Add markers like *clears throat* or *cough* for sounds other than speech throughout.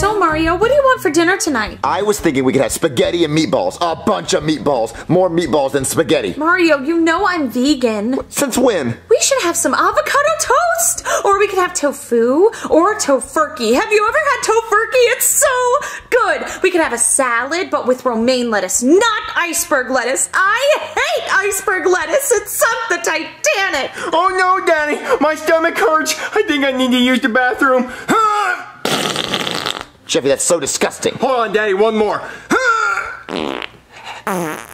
So, Mario, what do you want for dinner tonight? I was thinking we could have spaghetti and meatballs. A bunch of meatballs. More meatballs than spaghetti. Mario, you know I'm vegan. Since when? We should have some avocado toast! Or we could have tofu or tofurkey. Have you ever had tofurkey? It's so good! We could have a salad, but with romaine lettuce, not iceberg lettuce. I hate iceberg lettuce! It sunk the Titanic! Oh no, Daddy, my stomach hurts. I think I need to use the bathroom. *gasps* *laughs* Jeffy, that's so disgusting. Hold on, Daddy, one more. *laughs*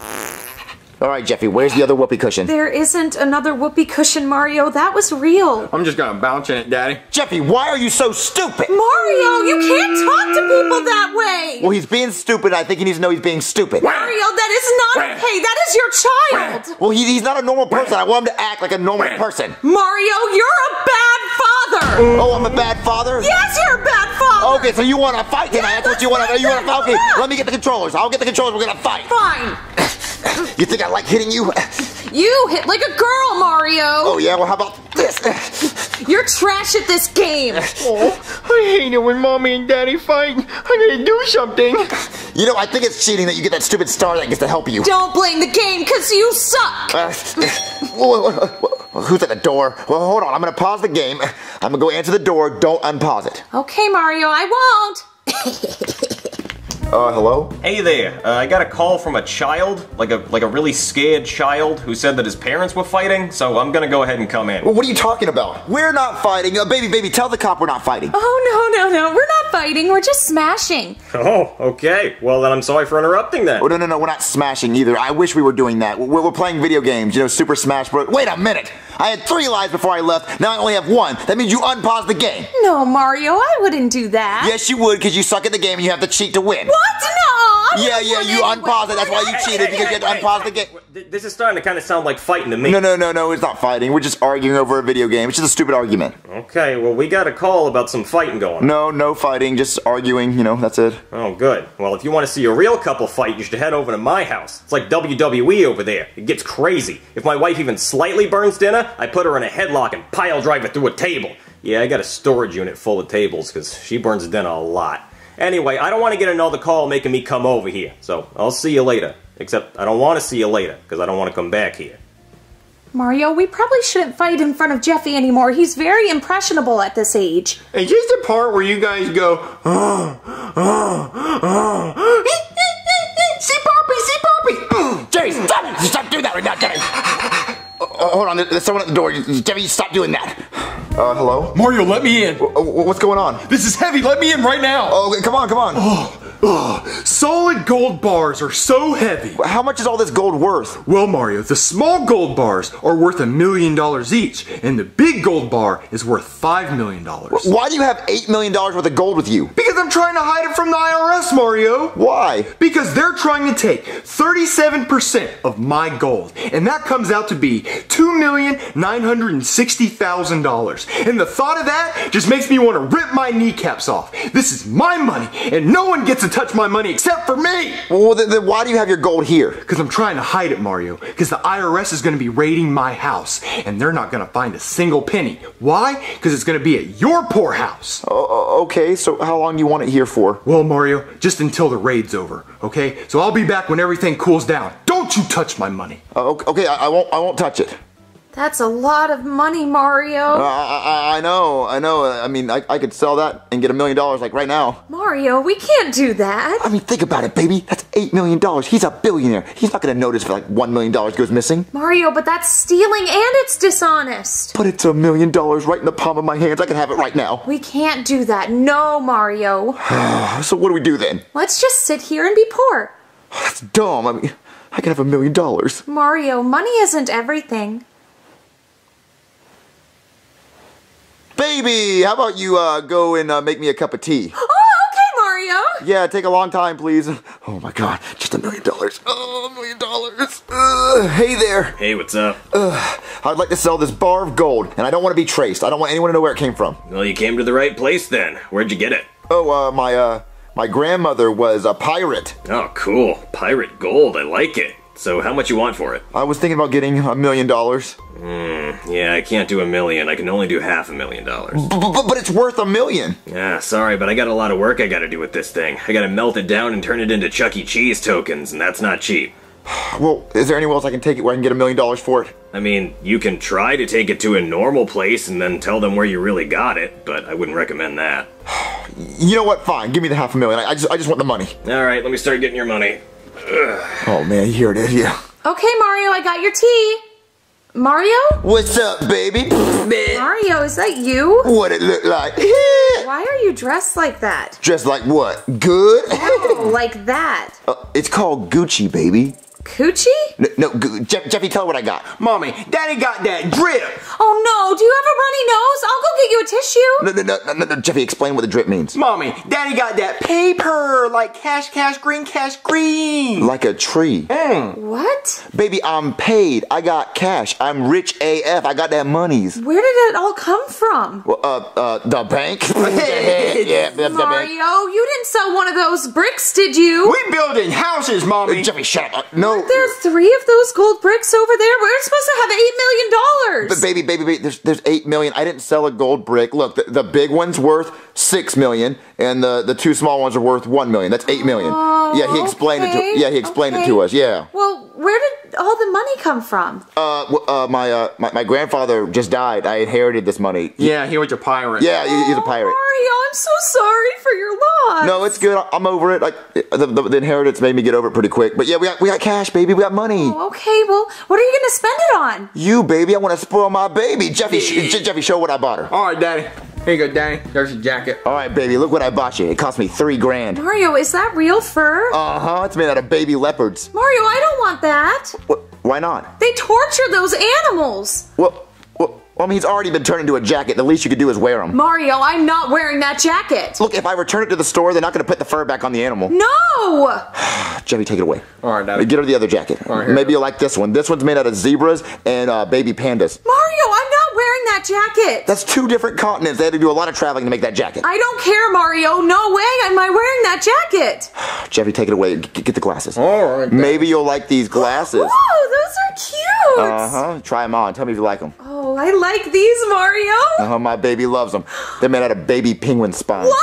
All right, Jeffy, where's the other whoopee cushion? There isn't another whoopee cushion, Mario. That was real. I'm just gonna bounce in it, Daddy. Jeffy, why are you so stupid? Mario, you can't talk to people that way! Well, he's being stupid. I think he needs to know he's being stupid. Mario, that is not okay. That is your child. Well, he, he's not a normal person. I want him to act like a normal person. Mario, you're a bad father. Oh, I'm a bad father? Yes, you're a bad father. Okay, so you want to fight tonight? Yeah, That's what you want let's to. You want to fight fight? Okay, let me get the controllers. I'll get the controllers. We're gonna fight. Fine. *coughs* You think I like hitting you? You hit like a girl, Mario. Oh yeah. Well, how about this? You're trash at this game. Oh, I hate it when Mommy and Daddy fight. I gotta do something. You know, I think it's cheating that you get that stupid star that gets to help you. Don't blame the game, cause you suck. Uh, *laughs* whoa, whoa, whoa, Who's at the door? Well, hold on. I'm gonna pause the game. I'm gonna go answer the door. Don't unpause it. Okay, Mario, I won't. *laughs* Uh, hello? Hey there, uh, I got a call from a child, like a like a really scared child, who said that his parents were fighting. So I'm gonna go ahead and come in. Well, what are you talking about? We're not fighting. Uh, baby, baby, tell the cop we're not fighting. Oh no, no, no. We're not fighting. We're just smashing. Oh, okay. Well then, I'm sorry for interrupting then. Oh, no, no, no, we're not smashing either. I wish we were doing that. We're, we're playing video games, you know, Super Smash Bros. Wait a minute! I had three lives before I left, now I only have one. That means you unpause the game. No, Mario, I wouldn't do that. Yes, you would, because you suck at the game and you have to cheat to win. What? No. I Yeah, yeah, you anyway. unpause it. That's why you Hey, cheated, hey, because you hey, had to hey, unpause the game. This is starting to kind of sound like fighting to me. No, no, no, no, it's not fighting. We're just arguing over a video game. It's just a stupid argument. Okay, well we got a call about some fighting going. on. No, no fighting, just arguing, you know, that's it. Oh, good. Well, if you want to see a real couple fight, you should head over to my house. It's like WWE over there. It gets crazy. If my wife even slightly burns dinner, I put her in a headlock and pile drive her through a table. Yeah, I got a storage unit full of tables because she burns dinner a lot. Anyway, I don't want to get another call making me come over here, so I'll see you later. Except I don't want to see you later because I don't want to come back here. Mario, we probably shouldn't fight in front of Jeffy anymore. He's very impressionable at this age. Is this the part where you guys go, oh, oh, oh. see Poppy, see Poppy. Jerry, stop! Stop doing that right now, Jerry! Uh, hold on, there's someone at the door. Jerry, stop doing that. Uh, hello? Mario, let me in. Uh, what's going on? This is heavy. Let me in right now. Oh, come on, come on. Ugh, solid gold bars are so heavy. How much is all this gold worth? Well, Mario, the small gold bars are worth a million dollars each, and the big gold bar is worth five million dollars. Why do you have $8 million worth of gold with you? Because I'm trying to hide it from the IRS, Mario. Why? Because they're trying to take 37% of my gold, and that comes out to be $2,960,000. And the thought of that just makes me want to rip my kneecaps off. This is my money, and no one gets to touch my money except for me! Well, then, then why do you have your gold here? Because I'm trying to hide it, Mario. Because the IRS is going to be raiding my house, and they're not going to find a single penny. Why? Because it's going to be at your poor house. Oh, okay, so how long do you want it here for? Well, Mario, just until the raid's over, okay? So I'll be back when everything cools down. Don't you touch my money. Uh, okay, I, I won't. I won't touch it. That's a lot of money, Mario. Uh, I, I, I know. I know. I mean, I, I could sell that and get a million dollars like right now. Mario, we can't do that. I mean, think about it, baby. That's eight million dollars. He's a billionaire. He's not gonna notice if like one million dollars goes missing. Mario, but that's stealing and it's dishonest. But it's a million dollars right in the palm of my hands. I can have it right now. We can't do that. No, Mario. *sighs* So what do we do then? Let's just sit here and be poor. *sighs* That's dumb. I mean, I can have a million dollars. Mario, money isn't everything. Baby, how about you uh, go and uh, make me a cup of tea? *gasps* Oh, okay, Mario. Yeah, take a long time, please. *laughs* Oh my god, just a million dollars. Oh, a million dollars. Uh, Hey there. Hey, what's up? I'd like to sell this bar of gold, and I don't want to be traced. I don't want anyone to know where it came from. Well, you came to the right place then. Where'd you get it? Oh, uh, my, uh, my grandmother was a pirate. Oh, cool. Pirate gold. I like it. So how much you want for it? I was thinking about getting a million dollars. Hmm, yeah, I can't do a million. I can only do half a million dollars. B- But it's worth a million. Yeah, sorry, but I got a lot of work I gotta do with this thing. I gotta melt it down and turn it into Chuck E. Cheese tokens, and that's not cheap. *sighs* Well, is there anywhere else I can take it where I can get a million dollars for it? I mean, you can try to take it to a normal place and then tell them where you really got it, but I wouldn't recommend that. *sighs* You know what? Fine. Give me the half a million. I, I just, I just want the money. Alright, let me start getting your money. Oh man, here it is. Yeah. Okay, Mario, I got your tea. Mario? What's up, baby? Mario, is that you? What it look like? Why are you dressed like that? Dressed like what? Good? Oh, like that. *laughs* Uh, it's called Gucci, baby. Coochie? No, no Gu- Jeff, Jeffy, tell her what I got. Mommy, Daddy got that drip. Oh no, do you have a runny nose? I'll go get you a tissue. No, no, no, no, no, no, Jeffy, explain what the drip means. Mommy, Daddy got that paper, like cash, cash, green, cash, green. Like a tree. What? Baby, I'm paid. I got cash. I'm rich AF. I got that monies. Where did it all come from? Well, uh, uh, the bank? *laughs* yeah, the, the bank. Mario, you didn't sell one of those bricks, did you? We building houses, Mommy. Jeffy, shut up. Uh, no. There three of those gold bricks over there. We're supposed to have eight million dollars. But baby, baby, baby, there's there's eight million. I didn't sell a gold brick. Look, the, the big one's worth six million, and the the two small ones are worth one million. That's eight million. yeah, he explained it okay, to yeah he explained it to us. Yeah. Well, where did all the money come from? Uh, uh my uh my, my grandfather just died. I inherited this money. yeah, he was a pirate. Yeah, he- he's a pirate. Mario, I'm so sorry for your loss. No, it's good. I'm over it. Like the, the, the inheritance made me get over it pretty quick. But yeah, we got we got cash, baby. We got money. Oh, Okay, well, what are you gonna spend it on? You, baby. I want to spoil my baby. Jeffy, Jeffy, show what I bought her. All right, Daddy. Here you go, Daddy. There's your jacket. All right, baby. Look what I bought you. It cost me three grand. Mario, is that real fur? Uh huh. It's made out of baby leopards. Mario, I don't want that. What? Why not? They torture those animals. Well, well, I mean, he's already been turned into a jacket. The least you could do is wear him. Mario, I'm not wearing that jacket. Look, if I return it to the store, they're not going to put the fur back on the animal. No! *sighs* Jeffy, take it away. All right, Daddy. Get her the other jacket. All right, here. Maybe you'll like this one. This one's made out of zebras and uh, baby pandas. Mario, I'm not wearing that jacket. That's two different continents. They had to do a lot of traveling to make that jacket. I don't care, Mario. No way am I wearing that jacket. *sighs* Jeffy, take it away. G- get the glasses. All right. Maybe you'll like these glasses. Whoa, those are cute. Uh huh. Try them on. Tell me if you like them. Oh, I like these, Mario. Uh huh. My baby loves them. They're made out of baby penguin spines. What?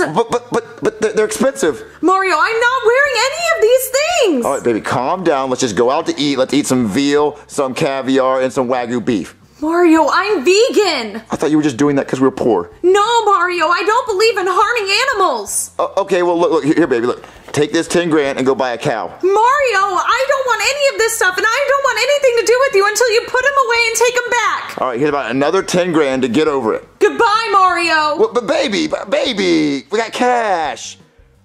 I don't want those. But but but but they're, they're expensive. Mario, I'm not wearing any of these things. All right, baby, calm down. Let's just go out to eat. Let's eat some veal, some caviar, and some wagyu beef. Mario, I'm vegan. I thought you were just doing that because we were poor. No, Mario, I don't believe in harming animals. Uh, okay, well look, look here, baby. Look, take this ten grand and go buy a cow. Mario, I don't want any of this stuff, and I don't want anything to do with you until you put them away and take them back. All right, here's about another ten grand to get over it. Goodbye, Mario. Well, but baby, but baby, we got cash.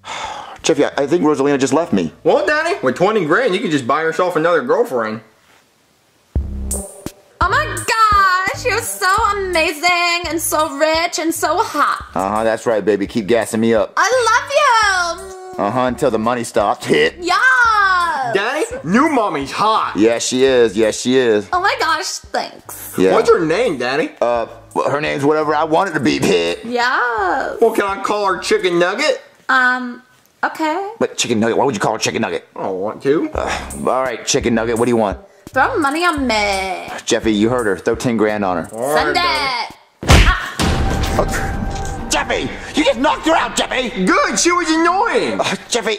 *sighs* Jeffy, I, I think Rosalina just left me. Well, Daddy, with 20 grand, you can just buy yourself another girlfriend. Oh my gosh, you're so amazing and so rich and so hot. Uh huh. That's right, baby. Keep gassing me up. I love you. Uh huh. Until the money stops. Hit. Yeah. Daddy, new mommy's hot. Yes, she is. Yes, she is. Oh my gosh, thanks. Yeah. What's her name, Daddy? Uh, her name's whatever I want it to be. Hit. Yeah. well, can I call her Chicken Nugget? Um, okay. But chicken nugget. Why would you call her chicken nugget? I don't want to. All right, chicken nugget. What do you want? Throw money on me. Jeffy, you heard her. Throw ten grand on her. Send it. Jeffy, you just knocked her out, Jeffy. Good, she was annoying. Uh, Jeffy.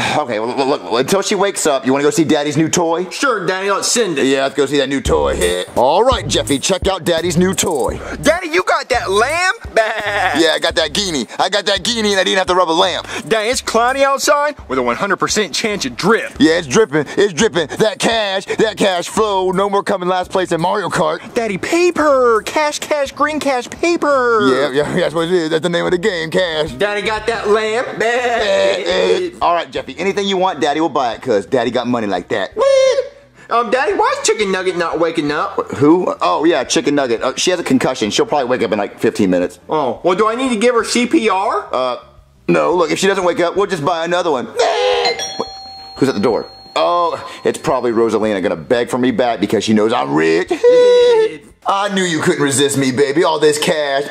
*sighs* Okay, well, look, look, until she wakes up, you want to go see Daddy's new toy? Sure, Daddy, let's send it. Yeah, let's go see that new toy. Hit. All right, Jeffy, check out Daddy's new toy. Daddy, you got that lamb? Bah. *laughs* Yeah, I got that guinea. I got that guinea and I didn't have to rub a lamp. Daddy, it's cloudy outside with a 100% chance of drip. Yeah, it's dripping. It's dripping. That cash, that cash flow. No more coming last place in Mario Kart. Daddy, paper! Cash, cash, green cash, paper! Yeah, yeah, *laughs* that's what it is. That's the name of the game, cash. Daddy got that lamb? Bah. *laughs* All right, Jeffy. Anything you want, Daddy will buy it, cause Daddy got money like that. Um, Daddy, why is Chicken Nugget not waking up? Who? Oh yeah, Chicken Nugget. Uh, she has a concussion. She'll probably wake up in like 15 minutes. Oh, well, do I need to give her CPR? Uh, no. Look, if she doesn't wake up, we'll just buy another one. Who's at the door? Oh, it's probably Rosalina gonna beg for me back because she knows I'm rich. *laughs* I knew you couldn't resist me, baby. All this cash.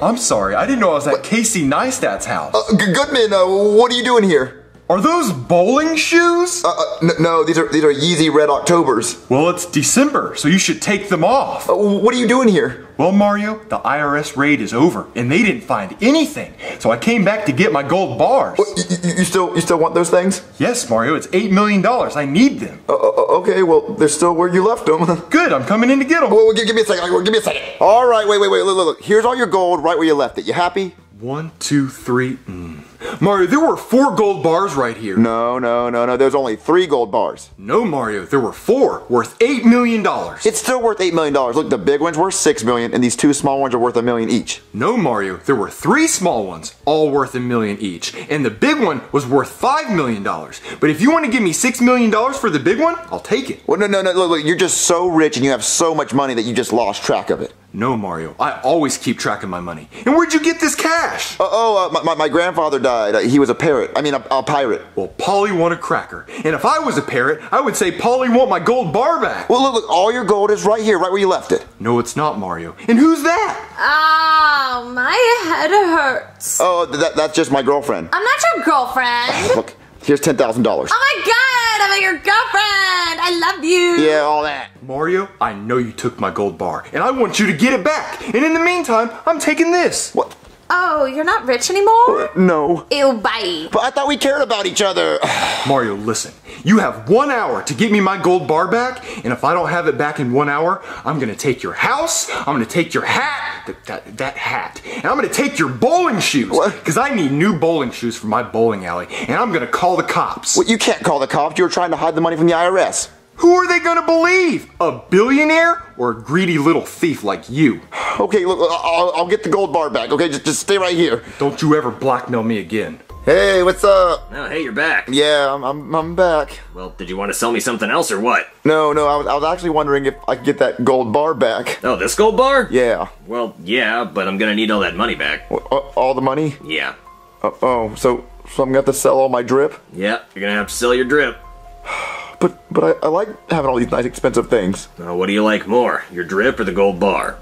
I'm sorry, I didn't know I was at Casey Neistat's house. Uh, Goodman, uh, what are you doing here? Are those bowling shoes? Uh, uh, no, these are these are Yeezy Red Octobers. well, it's December, so you should take them off. Uh, what are you doing here? Well, Mario, the IRS raid is over, and they didn't find anything. So I came back to get my gold bars. What, you, you, still you still want those things? Yes, Mario, it's $8 million. I need them. Uh, uh, okay, well they're still where you left them. *laughs* Good, I'm coming in to get them. Well, give, give me a second. Give me a second. All right, wait, wait, wait. Look, look, look. Here's all your gold right where you left it. You happy? One, two, three. Mm. Mario, there were four gold bars right here. No, no, no, no. There's only three gold bars. No, Mario, there were four, worth $8 million. It's still worth eight million dollars. Look, the big one's worth six million, and these two small ones are worth a million each. No, Mario, there were three small ones, all worth a million each. And the big one was worth $5 million. But if you want to give me $6 million for the big one, I'll take it. Well, no, no, no. Look, look. You're just so rich, and you have so much money that you just lost track of it. No, Mario, I always keep track of my money. And where'd you get this cash? Uh, oh, uh, my, my, my grandfather died. Uh, he was a parrot. I mean, a, a pirate. Well, Polly want a cracker. And if I was a parrot, I would say Polly want my gold bar back. Well, look, look. All your gold is right here, right where you left it. No, it's not, Mario. And who's that? Oh, my head hurts. Oh, th- that, that's just my girlfriend. I'm not your girlfriend. *sighs* Look, here's ten thousand dollars. Oh my god, I'm your girlfriend. I love you. Yeah, all that. Mario, I know you took my gold bar, and I want you to get it back. And in the meantime, I'm taking this. What? Oh, you're not rich anymore? Uh, no. Ew, bye. But I thought we cared about each other. *sighs* Mario, listen. You have one hour to get me my gold bar back, and if I don't have it back in one hour, I'm gonna take your house, I'm gonna take your hat, th- that, that hat, and I'm gonna take your bowling shoes. What? Because I need new bowling shoes for my bowling alley, and I'm gonna call the cops. Well, you can't call the cops. You were trying to hide the money from the IRS. Who are they gonna believe? A billionaire or a greedy little thief like you? Okay, look, I'll, I'll get the gold bar back. Okay, just, just stay right here. Don't you ever blackmail me again. Hey, what's up? Oh, hey, you're back. Yeah, I'm, I'm, I'm back. Well, did you want to sell me something else or what? No, no, I was, I was actually wondering if I could get that gold bar back. Oh, this gold bar? Yeah. Well, yeah, but I'm gonna need all that money back. What, uh, all the money? Yeah. Uh, oh, so, so I'm gonna have to sell all my drip? Yeah, you're gonna have to sell your drip. *sighs* But, but I, I like having all these nice expensive things. Uh, what do you like more, your drip or the gold bar?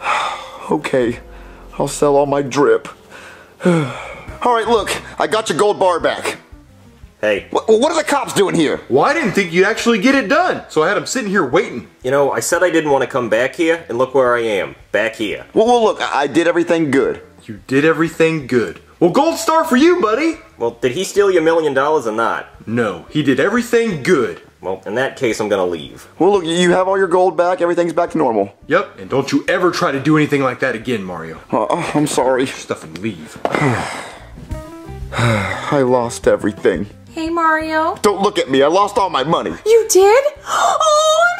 *sighs* Okay, I'll sell all my drip. *sighs* all right, look, I got your gold bar back. Hey, What, what are the cops doing here? Well, I didn't think you'd actually get it done, so I had them sitting here waiting. you know, I said I didn't want to come back here, and look where I am, back here. Well, well look, I, I did everything good. You did everything good. Well, gold star for you, buddy. Well, did he steal you a million dollars or not? No, he did everything good. Well, in that case, I'm gonna leave. Well, look, you have all your gold back. Everything's back to normal. Yep, and don't you ever try to do anything like that again, Mario. Oh, oh, I'm sorry. Stuff and leave. *sighs* I lost everything. Hey, Mario. Don't look at me. I lost all my money. You did? *gasps* Oh, I'm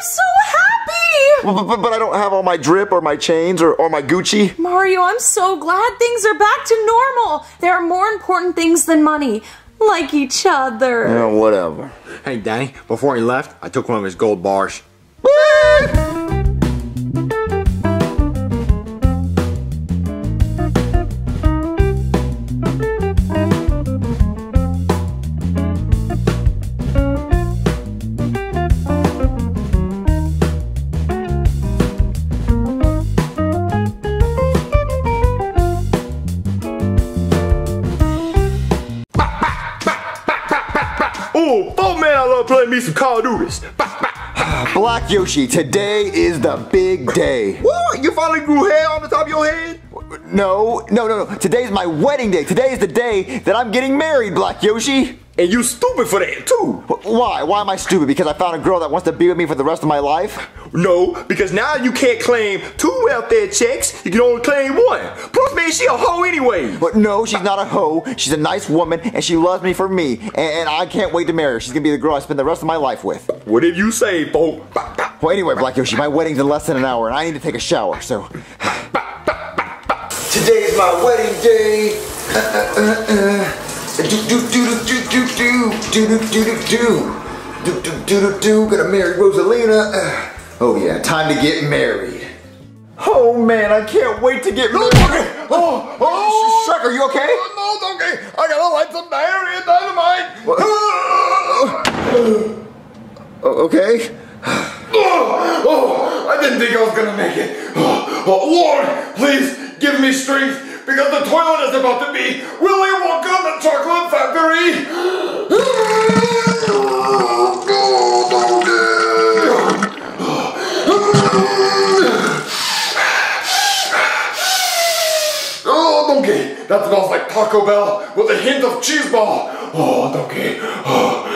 so happy. But, but, but I don't have all my drip or my chains or, or my Gucci. Mario, I'm so glad things are back to normal. There are more important things than money, like each other. Yeah, whatever. Hey, Danny, before he left, I took one of his gold bars. Some Call of Black Yoshi, today is the big day. What? You finally grew hair on the top of your head? No, no, no, no. Today's my wedding day. Today is the day that I'm getting married, Black Yoshi. And you stupid for that, too. Why? Why am I stupid? Because I found a girl that wants to be with me for the rest of my life? No, because now you can't claim two welfare checks. You can only claim one. Plus, man, she a hoe anyway. But no, she's not a hoe. She's a nice woman, and she loves me for me. And, and I can't wait to marry her. She's gonna be the girl I spend the rest of my life with. What did you say, folk. Well, anyway, Black Yoshi, my wedding's in less than an hour, and I need to take a shower, so. Today's my wedding day. *laughs* Do do do do do do do do do do do do do do do do. Gonna marry Rosalina. Uh, Oh yeah, time to get married. Oh man, I can't wait to get married. Oh, oh, Shrek, are you okay? No, it's okay. I gotta light some and dynamite. Oh, okay. Oh, I didn't think I was gonna make it. Oh, oh, Lord, please give me strength because the toilet is about to be Willy Wonka the Chocolate Factory. Oh, donkey, that smells like Taco Bell with a hint of cheese ball. Oh, donkey. Oh,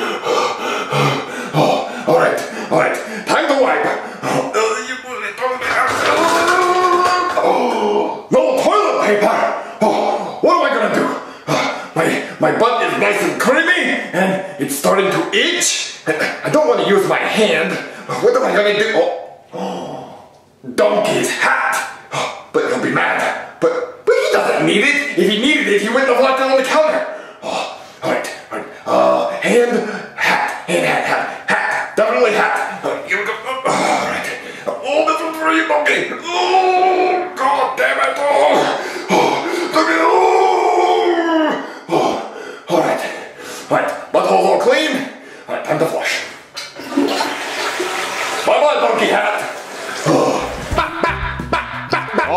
all right, all right, time to wipe. Oh, no toilet paper. Oh, what am I gonna do? Ah, My my butt is nice and creamy, starting to itch. I don't want to use my hand. What am I gonna do? Oh, donkey's hat. Oh, But he'll be mad. But but he doesn't need it. If he needed it, he wouldn't have left it on the counter. Oh, all right, all right. Uh, hand, hat, hand, hat, hat.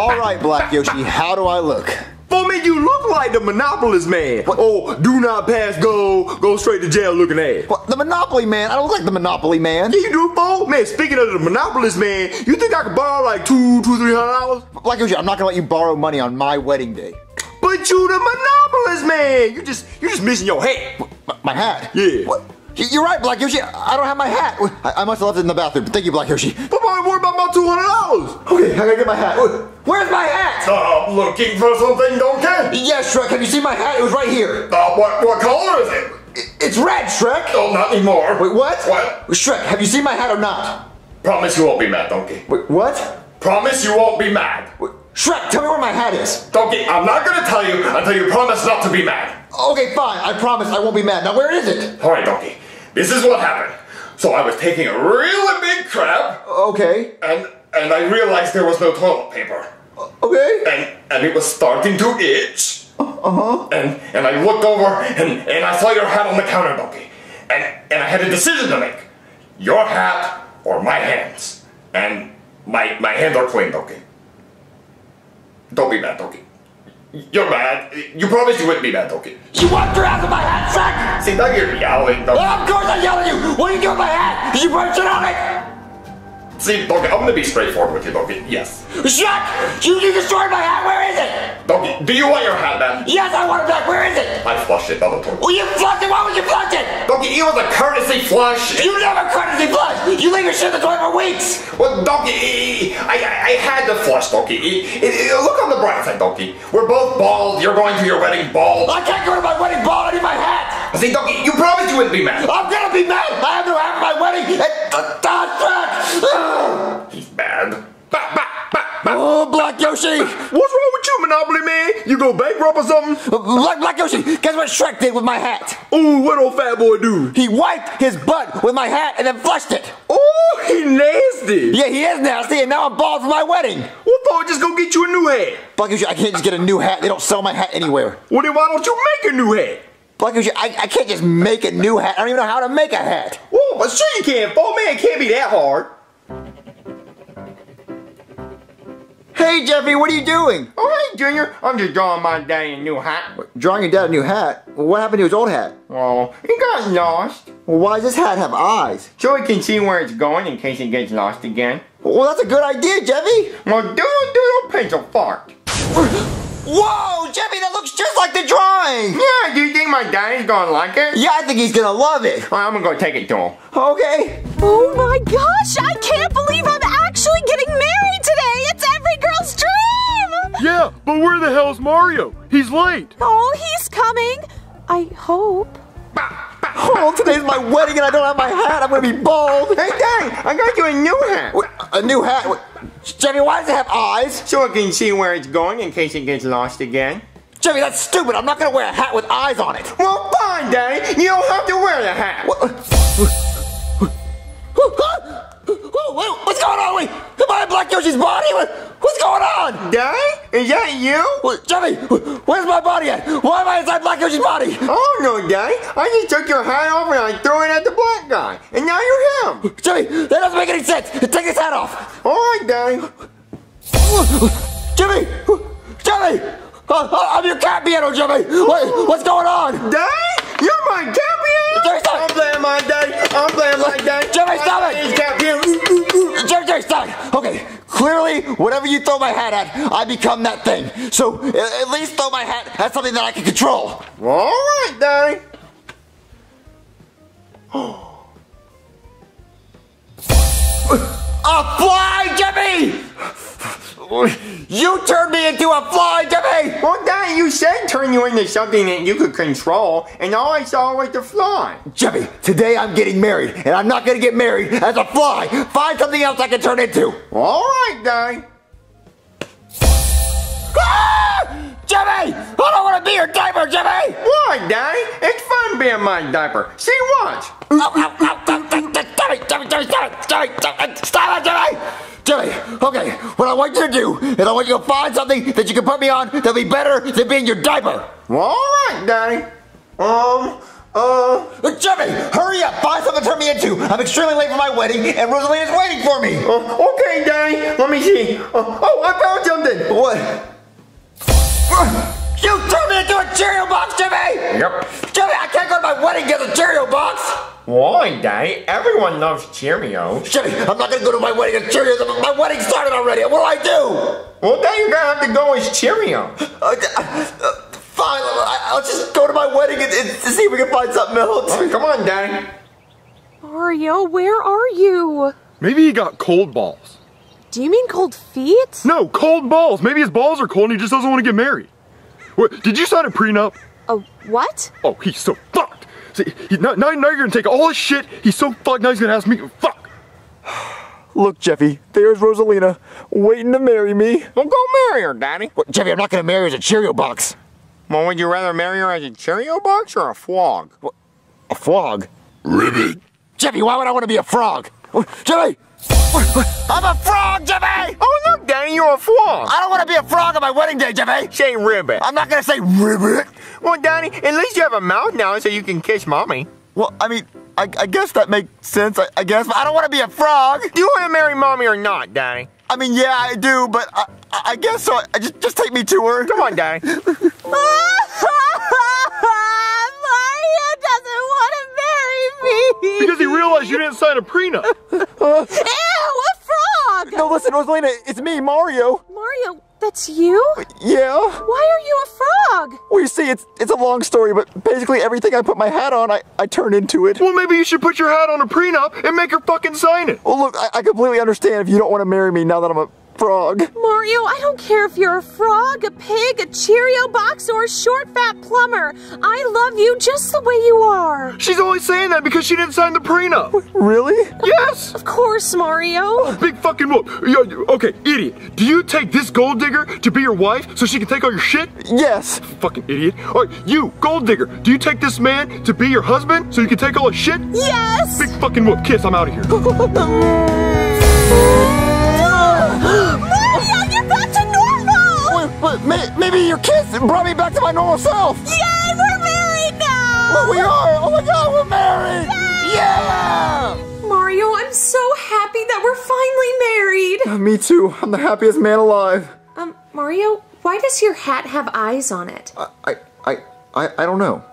All right, Black Yoshi, how do I look? For me, you look like the monopolist man. Oh, do not pass go, go straight to jail looking ass. What, the Monopoly Man? I don't look like the Monopoly Man. Yeah, you do, fool. Man, speaking of the monopolist man, you think I could borrow like two, two, three hundred dollars? Black Yoshi, I'm not gonna let you borrow money on my wedding day. But you the monopolist man. You just, you just missing your hat. My, my hat? Yeah. What? You- You're right, Black Yoshi. I don't have my hat. I, I must have left it in the bathroom. Thank you, Black Yoshi. But why worry about my two hundred dollars? Okay, I gotta get my hat. Where's my hat? Stop looking for something, donkey. Yes, Shrek. Have you seen my hat? It was right here. Uh, what, what color is it? It's red, Shrek. Oh, not anymore. Wait, what? What? Shrek, have you seen my hat or not? Promise you won't be mad, donkey. Wait, what? Promise you won't be mad. Wait, Shrek, tell me where my hat is. Donkey, I'm not gonna tell you until you promise not to be mad. Okay, fine. I promise I won't be mad. Now, where is it? Alright, donkey. This is what happened. So I was taking a really big crap, Okay. and and I realized there was no toilet paper. Okay. And and it was starting to itch. Uh-huh. And and I looked over and, and I saw your hat on the counter, donkey. And and I had a decision to make. Your hat or my hands. And my my hands are clean, donkey. Don't be mad, donkey. You're mad. You promised you wouldn't be mad, donkey. You wiped your ass with my hat, Shrek! See, now you're yelling, donkey. Well, of course I yelled at you! What are you doing with my hat? Did you burn shit on it? See, donkey, I'm gonna be straightforward with you, donkey. Yes. Shrek! You, you destroyed my hat! Where is it? Donkey, do you want your hat back? Yes, I want it back! Where is it? I flushed it, donkey. Well, you flushed it! Why would you flush it? Donkey, it was a courtesy flush. You never courtesy flush! You leave your shit in the toilet for weeks! Well, Donkey, I, I, I had to flush, Donkey. It- it- it- look on the bright side, Donkey. We're both bald. You're going to your wedding bald. I can't go to my wedding ball! I need my hat! See, you promised you wouldn't be mad. I'm gonna be mad! I have to have my wedding! Uh, uh, Shrek! Ugh. He's mad. Oh, Black Yoshi! What's wrong with you, Monopoly man? You go bankrupt or something? Black, Black Yoshi, guess what Shrek did with my hat? Ooh, what old fat boy do? He wiped his butt with my hat and then flushed it. Oh, he nasty. Yeah, he is nasty, and now I'm bald for my wedding. Well, Paul, just go get you a new hat. Black Yoshi, I can't just get a new hat. They don't sell my hat anywhere. Well, then why don't you make a new hat? Black Yoshi, I, I can't just make a new hat. I don't even know how to make a hat. Well, but sure you can. Paul, man, can't be that hard. Hey, Jeffy, what are you doing? Oh, hey, Junior. I'm just drawing my daddy a new hat. Drawing your dad a new hat? What happened to his old hat? Well, it got lost. Well, why does this hat have eyes? So he can see where it's going in case it gets lost again. Well, that's a good idea, Jeffy. Well, doodle doodle pencil fart. *laughs* Whoa, Jeffy, that looks just like the drawing. Yeah, do you think my daddy's gonna like it? Yeah, I think he's gonna love it. Well, I'm gonna go take it to him. Okay. Oh my gosh, I can't believe I'm actually getting married today! It's every girl's dream! Yeah, but where the hell's Mario? He's late. Oh, he's coming! I hope. Oh, today's my wedding and I don't have my hat. I'm gonna be bald. Hey, Daddy, I got you a new hat. A new hat? Wait, Jeffy, why does it have eyes? So I can see where it's going in case it gets lost again. Jeffy, that's stupid. I'm not gonna wear a hat with eyes on it. Well, fine, Daddy. You don't have to wear the hat. Whoa, wait, *gasps* what's going on? Am I in Black Yoshi's body? What, what's going on? Daddy? Is that you? Wait, Jeffy, where's my body at? Why am I inside Black Yoshi's body? Oh, no, Daddy. I just took your hat off and I threw it at the black guy. And now you're him. Jeffy, that doesn't make any sense. Take this hat off. All right, Daddy. Jimmy! Jimmy! Uh, I'm your cat piano, Jimmy! Wait, what's going on? Daddy, you're my cat piano. Jerry, stop I'm playing my daddy. I'm playing my daddy. Jimmy, stop it! Cat piano. Jerry, Jerry, stop! Okay, clearly, whatever you throw my hat at, I become that thing. So, at least throw my hat at something that I can control. All right, daddy. A *gasps* *laughs* fly, Jimmy! You turned me into a fly, Jimmy! Well, Daddy, you said turn you into something that you could control, and all I saw was the fly. Jimmy, today I'm getting married, and I'm not gonna get married as a fly. Find something else I can turn into. All right, Daddy. Ah! Jimmy! I don't want to be your diaper, Jimmy! Why, Daddy? It's fun being my diaper. See what? Ow, ow, ow, ow, ow, Jimmy, Jimmy, Jimmy, Jimmy, stop it! Jimmy, Jimmy, stop it, Jimmy! Jimmy, okay, what I want you to do is I want you to find something that you can put me on that'll be better than being your diaper. All right, Daddy. Um, uh, Jimmy, hurry up! Find something to turn me into. I'm extremely late for my wedding, and Rosalina's waiting for me. uh, okay, Daddy. Let me see. Uh, oh, I found something. What? You turned me into a Cheerio box, Jimmy! Yep. Jimmy, I can't go to my wedding get a Cheerio box! Why, Daddy? Everyone loves Cheerios. Jimmy, I'm not gonna go to my wedding get Cheerios. My wedding started already. What do I do? Well, then you're gonna have to go as Cheerio. Uh, uh, fine, I- I'll just go to my wedding and, and see if we can find something else. Okay, come on, Daddy. Mario, where are you? Maybe he got cold balls. Do you mean cold feet? No, cold balls. Maybe his balls are cold and he just doesn't want to get married. Wait, did you sign a prenup? A what? Oh, he's so fucked. See, he, now, now, now you're gonna take all his shit. He's so fucked. Now he's gonna ask me. Fuck. *sighs* Look, Jeffy, there's Rosalina waiting to marry me. Well, go marry her, Daddy. What, Jeffy, I'm not gonna marry her as a Cheerio box. Well, would you rather marry her as a Cheerio box or a flog? A frog? Ribbit. Jeffy, why would I want to be a frog? Jimmy! *laughs* I'm a frog, Jimmy! Oh, look, Daddy, you're a frog. I don't want to be a frog on my wedding day, Jimmy! Say ribbit. I'm not gonna say ribbit. Well, Daddy, at least you have a mouth now so you can kiss Mommy. Well, I mean, I, I guess that makes sense, I, I guess, but I don't want to be a frog. Do you want to marry Mommy or not, Daddy? I mean, yeah, I do, but I, I guess so. I just, just take me to her. Come on, Daddy. *laughs* Mario doesn't want to. Because he realized you didn't sign a prenup. *laughs* Ew, a frog! No, listen, Rosalina, it's me, Mario. Mario, that's you? Yeah. Why are you a frog? Well, you see, it's it's a long story, but basically everything I put my hat on, I, I turn into it. Well, maybe you should put your hat on a prenup and make her fucking sign it. Well, look, I, I completely understand if you don't want to marry me now that I'm a frog. Mario, I don't care if you're a frog, a pig, a Cheerio box, or a short fat plumber. I love you just the way you are. She's only saying that because she didn't sign the prenup. Really? Yes. Of course, Mario. Oh, big fucking whoop. Okay, idiot. Do you take this gold digger to be your wife so she can take all your shit? Yes. Fucking idiot. All right, you, gold digger. Do you take this man to be your husband so you can take all his shit? Yes! Big fucking whoop. Kiss. I'm out of here. *laughs* Mario, you're back to normal! But, but may, maybe your kiss brought me back to my normal self. Yay, we're married now! Well, we are. Oh my God, we're married. Yeah. Mario, I'm so happy that we're finally married. Me too. I'm the happiest man alive. Um, Mario, why does your hat have eyes on it? I, I, I, I don't know.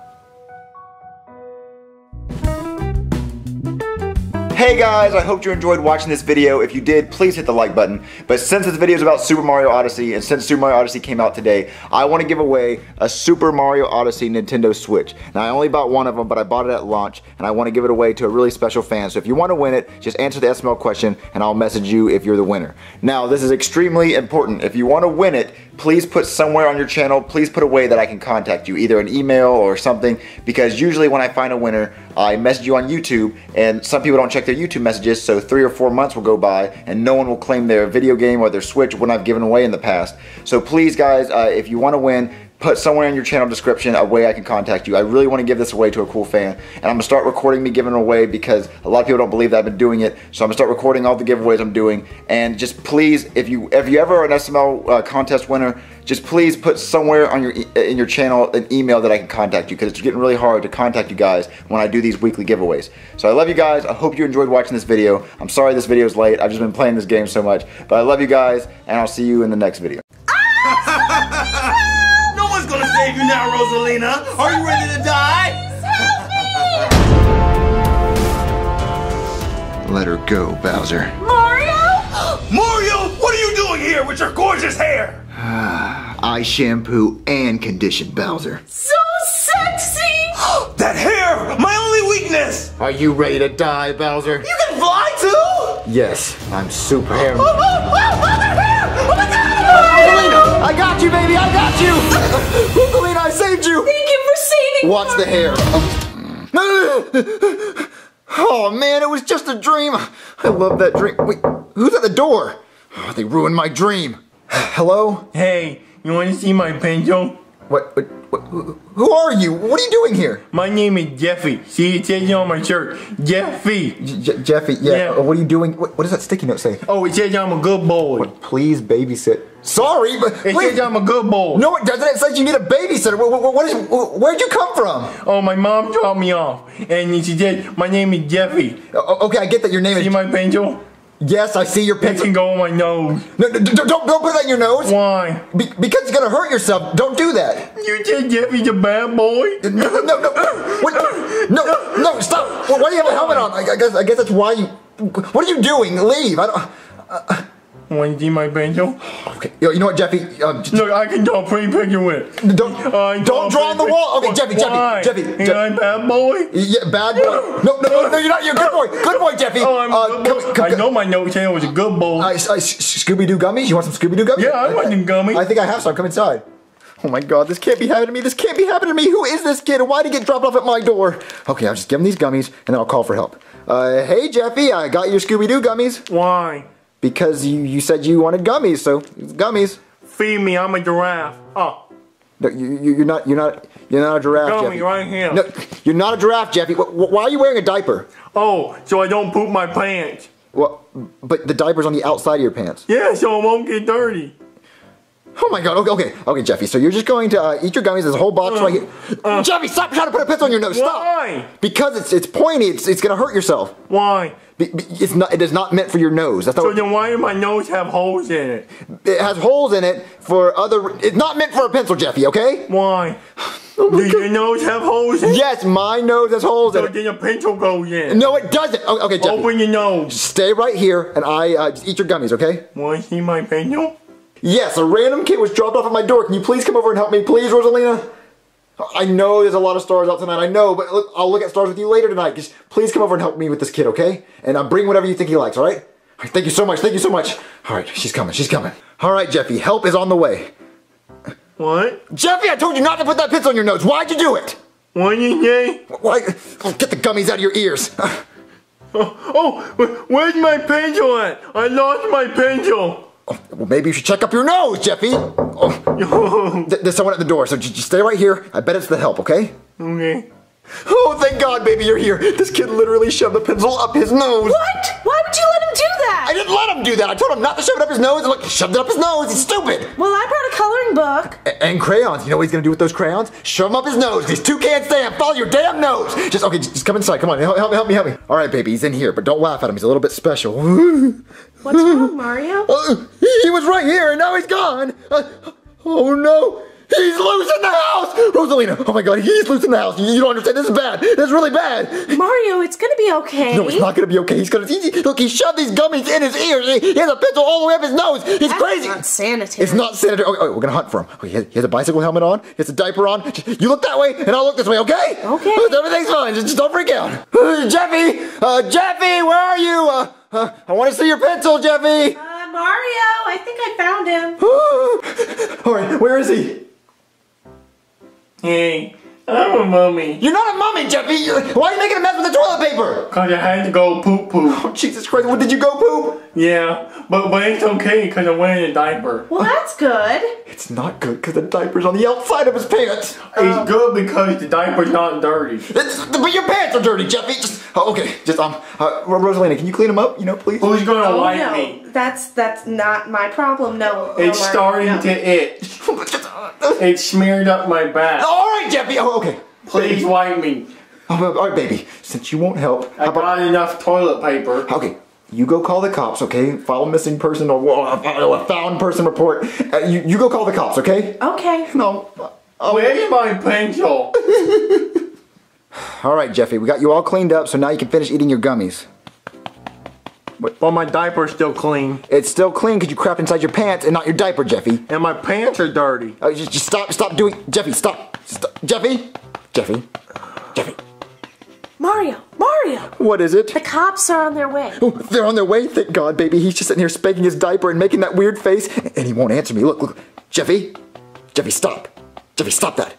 Hey guys, I hope you enjoyed watching this video. If you did, please hit the like button. But since this video is about Super Mario Odyssey, and since Super Mario Odyssey came out today, I want to give away a Super Mario Odyssey Nintendo Switch. Now, I only bought one of them, but I bought it at launch, and I want to give it away to a really special fan. So if you want to win it, just answer the SML question, and I'll message you if you're the winner. Now, this is extremely important. If you want to win it, please put somewhere on your channel, please put a way that I can contact you, either an email or something, because usually when I find a winner, I message you on YouTube, and some people don't check their YouTube messages, so three or four months will go by, and no one will claim their video game or their Switch when I've given away in the past. So please, guys, uh, if you want to win, put somewhere in your channel description a way I can contact you. I really want to give this away to a cool fan, and I'm gonna start recording me giving away because a lot of people don't believe that I've been doing it. So I'm gonna start recording all the giveaways I'm doing, and just please, if you if you ever are an SML uh, contest winner, just please put somewhere on your e- in your channel an email that I can contact you because it's getting really hard to contact you guys when I do these weekly giveaways. So I love you guys. I hope you enjoyed watching this video. I'm sorry this video is late. I've just been playing this game so much, but I love you guys, and I'll see you in the next video. Ah, save you now, Rosalina. Are you ready to die? Let her go, Bowser. Mario? Mario, what are you doing here with your gorgeous hair? I shampoo and condition Bowser. So sexy! That hair, my only weakness. Are you ready to die, Bowser? You can fly too. Yes, I'm super hair. I got you, baby, I got you! *laughs* Rosalina, I saved you! Thank you for saving Watch the hair. *laughs* Oh man, it was just a dream. I love that dream. Wait, who's at the door? Oh, they ruined my dream. Hello? Hey, you want to see my pencil? What, what, what? Who are you? What are you doing here? My name is Jeffy. See, it says it on my shirt. Jeffy. J- Jeffy, yeah. Yeah. uh, What are you doing? What, what does that sticky note say? Oh, it says I'm a good boy. Please babysit. Sorry, but It please. says I'm a good boy. No, it doesn't. It says you need a babysitter. What, what, what is, where'd you come from? Oh, my mom dropped me off, and she said my name is Jeffy. O- Okay, I get that your name See is. my pencil? Yes, I see your It can go on my nose. No, no, don't, don't, don't put that in your nose. Why? Be- because it's gonna hurt yourself. Don't do that. You said Jeffy's a bad boy? No, no, no, *laughs* Wait, no, no, stop. Well, why do you have a helmet on? I, I guess, I guess that's why you. What are you doing? Leave. I don't. Want to see my pencil? Okay, yo, you know what, Jeffy? Uh, j- Look, I can draw a pretty picture with it. don't, I don't draw on the wall. Okay, Jeffy, Jeffy, Why? Jeffy, Ain't Jeffy. I bad boy? Yeah, bad boy. No, no, no, no, you're not. You're a good boy. Good boy, Jeffy. Oh, I'm Uh, good boy. come- come- I know my note I was a good boy. I, I, Scooby Doo gummies? You want some Scooby Doo gummies? Yeah, I want some gummies. I think I have some. Come inside. Oh my god, this can't be happening to me. This can't be happening to me. Who is this kid? Why did he get dropped off at my door? Okay, I'll just give him these gummies and then I'll call for help. Uh, hey Jeffy, I got your Scooby Doo gummies Why? Because you, you said you wanted gummies, so gummies. Feed me, I'm a giraffe. Oh, No, you, you're not. You're not. You're not a giraffe, Gummy Jeffy. right here. No, you're not a giraffe, Jeffy. Wh- wh- Why are you wearing a diaper? oh, so I don't poop my pants. Well, but the diaper's on the outside of your pants. Yeah, so it won't get dirty. Oh my god, okay, okay, okay, Jeffy, so you're just going to uh, eat your gummies, there's a whole box uh, right here. Uh. Jeffy, stop trying to put a pencil on your nose, stop! Why? Because it's it's pointy, it's, it's gonna hurt yourself. Why? It's not, it is not meant for your nose. That's So then why do my nose have holes in it? it has holes in it for other, it's not meant for a pencil, Jeffy, okay? Why? *sighs* Oh Do your nose have holes in it? Yes, my nose has holes So in it. then your pencil goes in. No, it doesn't. Okay, okay Jeffy. Open your nose. Stay right here and I uh, just eat your gummies, okay? Want to see my pencil? Yes, a random kid was dropped off at my door. Can you please come over and help me, please, Rosalina? I know there's a lot of stars out tonight. I know, but look, I'll look at stars with you later tonight. Just please come over and help me with this kid, okay? And uh, bring whatever you think he likes, all right? All right? Thank you so much. Thank you so much. All right, she's coming. She's coming. All right, Jeffy. Help is on the way. What? Jeffy, I told you not to put that pencil on your nose. Why'd you do it? What did you say? Why? Oh, get the gummies out of your ears. Oh, oh, where's my pencil at? I lost my pencil. Oh, well, maybe you should check up your nose, Jeffy. Oh, *laughs* th- there's someone at the door, so just stay right here. I bet it's the help, okay? Okay. Oh, thank God, baby, you're here. This kid literally shoved a pencil up his nose. What? Why would you let him do that? I didn't let him do that. I told him not to shove it up his nose, and look, he shoved it up his nose. He's stupid. Well, I brought a coloring book. A- and crayons. You know what he's gonna do with those crayons? Shove them up his nose. These two can't stand. Follow your damn nose. Just okay. Just, just come inside. Come on. Help, help me. Help me. Help me. All right, baby. He's in here, but don't laugh at him. He's a little bit special. *laughs* What's wrong, Mario? Uh, he was right here, and now he's gone. Uh, oh no. He's loose in the house! Rosalina, oh my god, he's loose in the house. You, you don't understand. This is bad. This is really bad. Mario, it's gonna be okay. No, it's not gonna be okay. He's gonna. He, look, he shoved these gummies in his ears. He, he has a pencil all the way up his nose. He's That's crazy. not sanitary. It's not sanitary. Okay, okay, we're gonna hunt for him. Okay, he has, he has a bicycle helmet on. He has a diaper on. You look that way, and I'll look this way. Okay? Okay. Everything's fine. Just, just don't freak out. *laughs* Jeffy, uh, Jeffy, where are you? Uh, uh, I want to see your pencil, Jeffy. Uh, Mario, I think I found him. *gasps* all right, where is he? Hey, I'm a mummy. You're not a mummy, Jeffy. You're- Why are you making a mess with the toilet paper? Cause I had to go poop poop. Oh, Jesus Christ! What did you go poop? Yeah, but but it's okay cause I'm wearing a diaper. Well, that's good. It's not good because the diaper's on the outside of his pants. It's good because the diaper's not dirty. It's, but your pants are dirty, Jeffy. Just oh, okay. Just um, uh, Rosalina, can you clean them up? You know, please. Who's gonna Oh wipe no, me? that's that's not my problem. No, no, It's Mario, starting no. to itch. *laughs* Just, uh, It smeared up my back. all right, Jeffy. Oh, okay. Please wipe me. Oh, all right, baby. Since you won't help, I how about got enough toilet paper. okay? You go call the cops, okay? File a missing person or a, a found person report. Uh, you, you go call the cops, okay? Okay. No, Where's my pencil? *laughs* All right, Jeffy, we got you all cleaned up, so now you can finish eating your gummies. But my diaper's still clean. It's still clean because you crapped inside your pants and not your diaper, Jeffy. And my pants are dirty. Oh, just, just stop, stop doing, Jeffy, stop, stop, Jeffy, Jeffy, Jeffy. Mario, Mario, What is it? the cops are on their way. Oh, they're on their way. Thank God, baby. He's just sitting here spanking his diaper and making that weird face, and he won't answer me. Look, look, Jeffy, Jeffy, stop, Jeffy, stop that,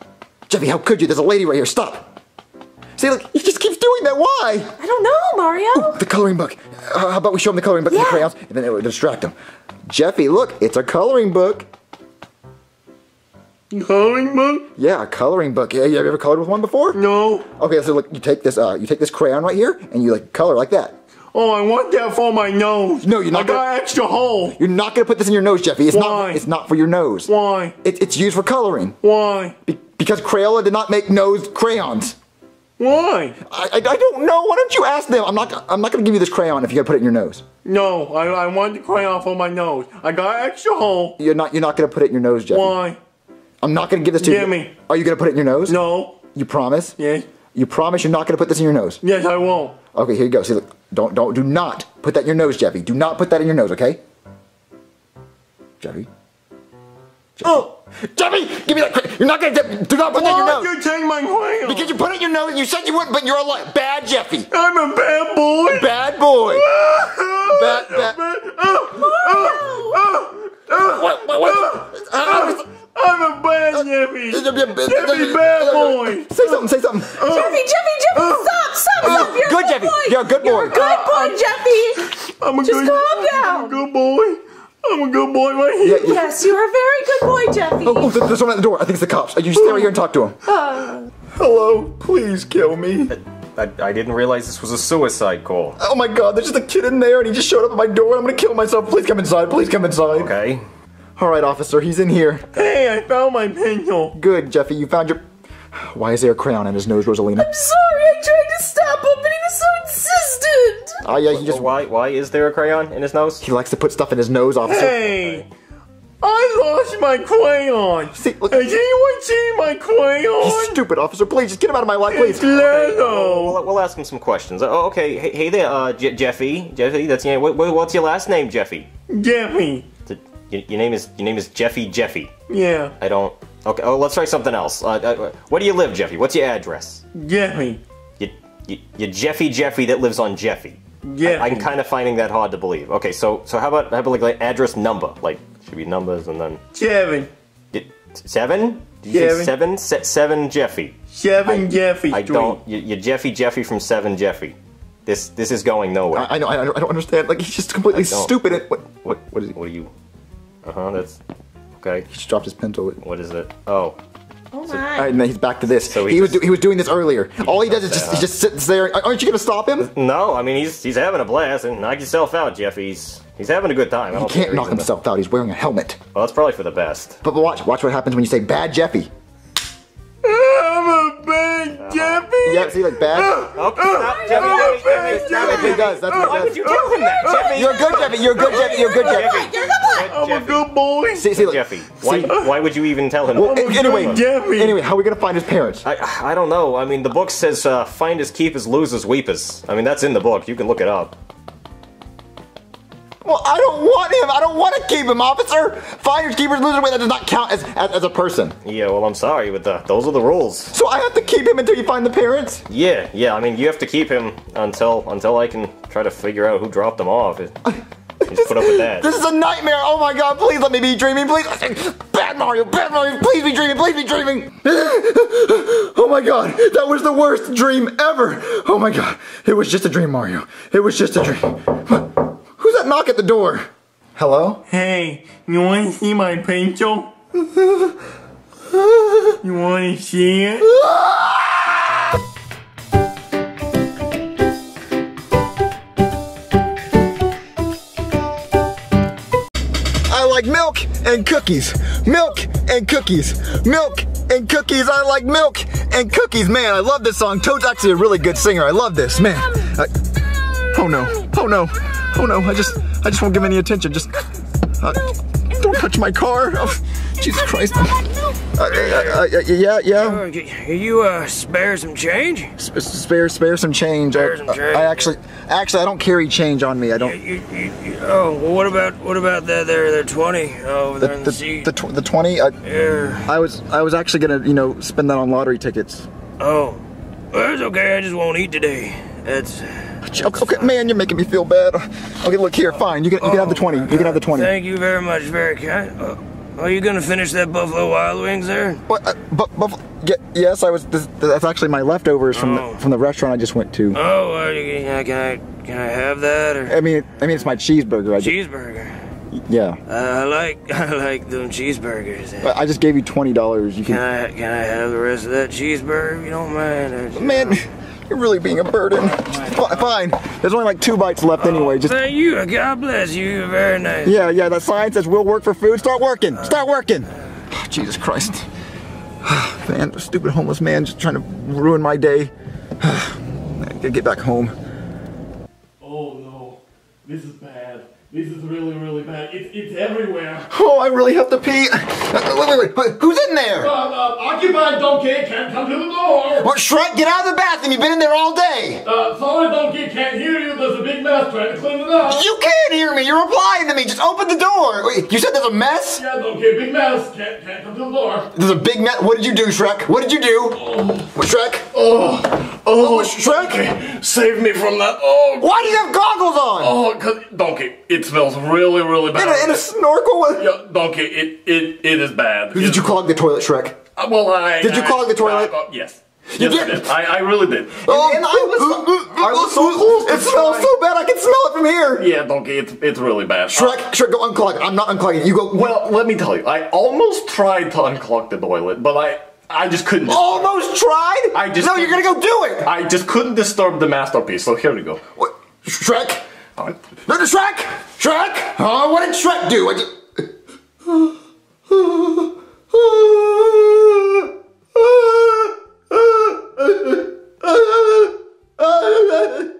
Jeffy. How could you? There's a lady right here. Stop. See, look, he just keeps doing that. Why? I don't know, Mario. The coloring book. Uh, how about we show him the coloring book and the Yeah. crayons, and then it would distract him. Jeffy, look, it's a coloring book. Coloring book? Yeah, a coloring book. Yeah, you ever colored with one before? No. Okay, so look, you take this, uh, you take this crayon right here, and you like color like that. Oh, I want that for my nose. No, you're not I got gonna- extra hole. You're not gonna put this in your nose, Jeffy. It's Why? not. It's not for your nose. Why? It, it's used for coloring. Why? Be- because Crayola did not make nose crayons. Why? I, I, I don't know. Why don't you ask them? I'm not. I'm not gonna give you this crayon if you gotta put it in your nose. No, I, I want the crayon for my nose. I got extra hole. You're not. You're not gonna put it in your nose, Jeffy. Why? I'm not gonna give this to you. Gimme. Are you gonna put it in your nose? No. You promise? Yes. You promise you're not gonna put this in your nose? Yes, I won't. Okay, here you go. See, look. Don't, don't, do not put that in your nose, Jeffy. Do not put that in your nose, okay? Jeffy. Oh, Jeffy, give me that. cra- You're not gonna. Do not put that in your why nose. you take my crayon? Because you put it in your nose and you said you wouldn't, but you're a li- bad Jeffy. I'm a bad boy. Bad boy. *laughs* Bad, bad. Oh, oh, oh, What, what, what? oh, I'm a bad uh, Jeffy. Jeffy, bad uh, boy. Say something, say something. Uh, Jeffy, Jeffy, Jeffy, stop, stop, stop. You're a Good, good Jeffy. boy. You're a good You're a good boy, Jeffy. I'm a Just good, calm down. I'm a good boy. I'm a good boy right here. Yeah, yeah. Yes, you're a very good boy, Jeffy. Oh, oh, there's someone at the door. I think it's the cops. You stay right here and talk to him. Hello, please kill me. I, I didn't realize this was a suicide call. Oh my god, there's just a kid in there and he just showed up at my door. I'm gonna kill myself. Please come inside. Please come inside. Okay. All right, officer, he's in here. Hey, I found my pencil. Good, Jeffy. You found your. Why is there a crayon in his nose, Rosalina? I'm sorry, I tried to stop him, but he was so insistent. Oh yeah, he just Why why is there a crayon in his nose? he likes to put stuff in his nose, officer. Hey, I lost my crayon. See, look- Has anyone seen my He's crayon? stupid, officer. Please, just get him out of my life, please. It's Lego. Uh, we'll, we'll ask him some questions. Uh, oh, okay. Hey, hey there, uh, Je- Jeffy. Jeffy, that's your. name. what- what's your last name, Jeffy? Jeffy. Th- Your, your name is your name is Jeffy Jeffy. Yeah, I don't. Okay. Oh, let's try something else. Uh, uh, where do you live, Jeffy? What's your address? Jeffy. You, you, you're Jeffy Jeffy that lives on Jeffy. Yeah. I'm kind of finding that hard to believe. Okay, so so how about how about like, like address number? Like should be numbers and then Seven. y- seven. Did you Seven. seven? Se- seven Jeffy. Seven Jeffy I Street. don't. You, you're Jeffy Jeffy from Seven Jeffy. This this is going nowhere. I, I know. I don't, I don't understand. Like he's just completely stupid. At, what? What? What is he? What are you? Uh huh. That's okay. He just dropped his pencil. What is it? Oh, Oh All my. right, and then he's back to this. So he he was just- do, he was doing this earlier. All he does is just he just sits there. Aren't you gonna stop him? no. I mean, he's he's having a blast. And knock yourself out, Jeffy. He's he's having a good time. He can't knock himself out. He's wearing a helmet. Well, that's probably for the best. But, but watch, watch what happens when you say bad Jeffy. I'm a bad uh-huh. Jeffy. Yeah, see, like bad. Uh, okay, stop, Jeffy. Jeffy, Jeffy, That's what he does. That's what Why he would does. you tell uh, him that, uh, Jeffy? You're good, Jeffy. You're good, Jeffy. You're good, Jeffy. You're a good boy. I'm a good boy. See, see, look. Jeffy. Why why would you even tell him? Well, that? anyway, Jeffy. anyway, how are we gonna find his parents? I I don't know. I mean, the book says uh, finders keepers, losers weepers. I mean, that's in the book. You can look it up. Well, I don't want him. I don't want to keep him, officer. Finders, keepers, losers. Wait, that does not count as, as as a person. Yeah, well, I'm sorry, but uh, those are the rules. So I have to keep him until you find the parents. Yeah, yeah. I mean, you have to keep him until until I can try to figure out who dropped him off. Just *laughs* put up with that. This is a nightmare. Oh my god, please let me be dreaming, please. Bad Mario, bad Mario, please be dreaming, please be dreaming. *laughs* Oh my god, that was the worst dream ever. Oh my god, it was just a dream, Mario. It was just a dream. Who's that knock at the door? Hello? Hey, you want to see my pencil? you want to see it? I like milk and cookies. Milk and cookies. Milk and cookies. I like milk and cookies. Man, I love this song. Toad's actually a really good singer. I love this. Man. I- oh no. Oh no. Oh no. I just I just won't give any attention. Just uh, don't touch my car. Oh, Jesus Christ. Uh, uh, uh, yeah, yeah. Can you uh spare some change? Sp- spare, spare some change. Spare I, some change. I actually, actually, I don't carry change on me. I don't. You, you, you, oh, well, what about what about that there there twenty over The there in the the seat? the, tw- the twenty. I, yeah. I was I was actually gonna you know spend that on lottery tickets. Oh, well, it's okay. I just won't eat today. That's. Okay, okay, man, you're making me feel bad. Okay, look here, fine. You can you can have the twenty. You can have the twenty. Thank you very much, very kind. Uh, are you gonna finish that Buffalo Wild Wings there? What? Uh, but, but yeah, yes, I was. This, that's actually my leftovers from Oh. the, from the restaurant I just went to. Oh, uh, you- can I can I can I have that or I mean, I mean, it's my cheeseburger. I just, cheeseburger? yeah, Uh, I like *laughs* I like them cheeseburgers. But I just gave you twenty dollars. You Can can. I can I have the rest of that cheeseburger if you don't mind? Just- Man, you're really being a burden. Fi- Fine. There's only like two bites left anyway. Just Thank you. God bless you. You're very nice. yeah, yeah. That sign says we'll work for food. Start working. Start working. Oh, Jesus Christ. *sighs* Man, stupid homeless man just trying to ruin my day. I *sighs* gotta get back home. Oh no, this is bad. This is really, really bad. It's, it's everywhere. Oh, I really have to pee. Uh, Wait, wait, wait. wait. Who's in there? Uh, uh, occupied donkey can't come to the door. What, Shrek? Get out of the bathroom. You've been in there all day. Uh, sorry, donkey can't hear you. There's a big mess trying to clean it up. You can't hear me. You're replying to me. Just open the door. Wait, you said there's a mess? Yeah, donkey, big mess. Can't, can't come to the door. There's a big mess. What did you do, Shrek? What did you do? What, Shrek? Oh, oh, Shrek? Donkey, save me from that. Oh, Why do you have goggles on? oh, cause donkey, it smells really, really bad. In a, in a snorkel? yeah, donkey, it, it, it is bad. Did you clog the toilet, Shrek? Uh, well, I. Did you I- clog the toilet? uh, yes. You yes, I did? did. I, I really did. Oh, and, and I was, I was so close It smells so bad. I can smell it from here. Yeah, donkey, it's it's really bad. Shrek, Shrek, go unclog it. I'm not unclogging it. You go. Well, let me tell you, I almost tried to unclog the toilet, but I I just couldn't. almost tried. I just no. You're gonna go do it. I just couldn't disturb the masterpiece. So here we go. What? Shrek. No, no, Shrek. Shrek. Oh, what did Shrek do? I just...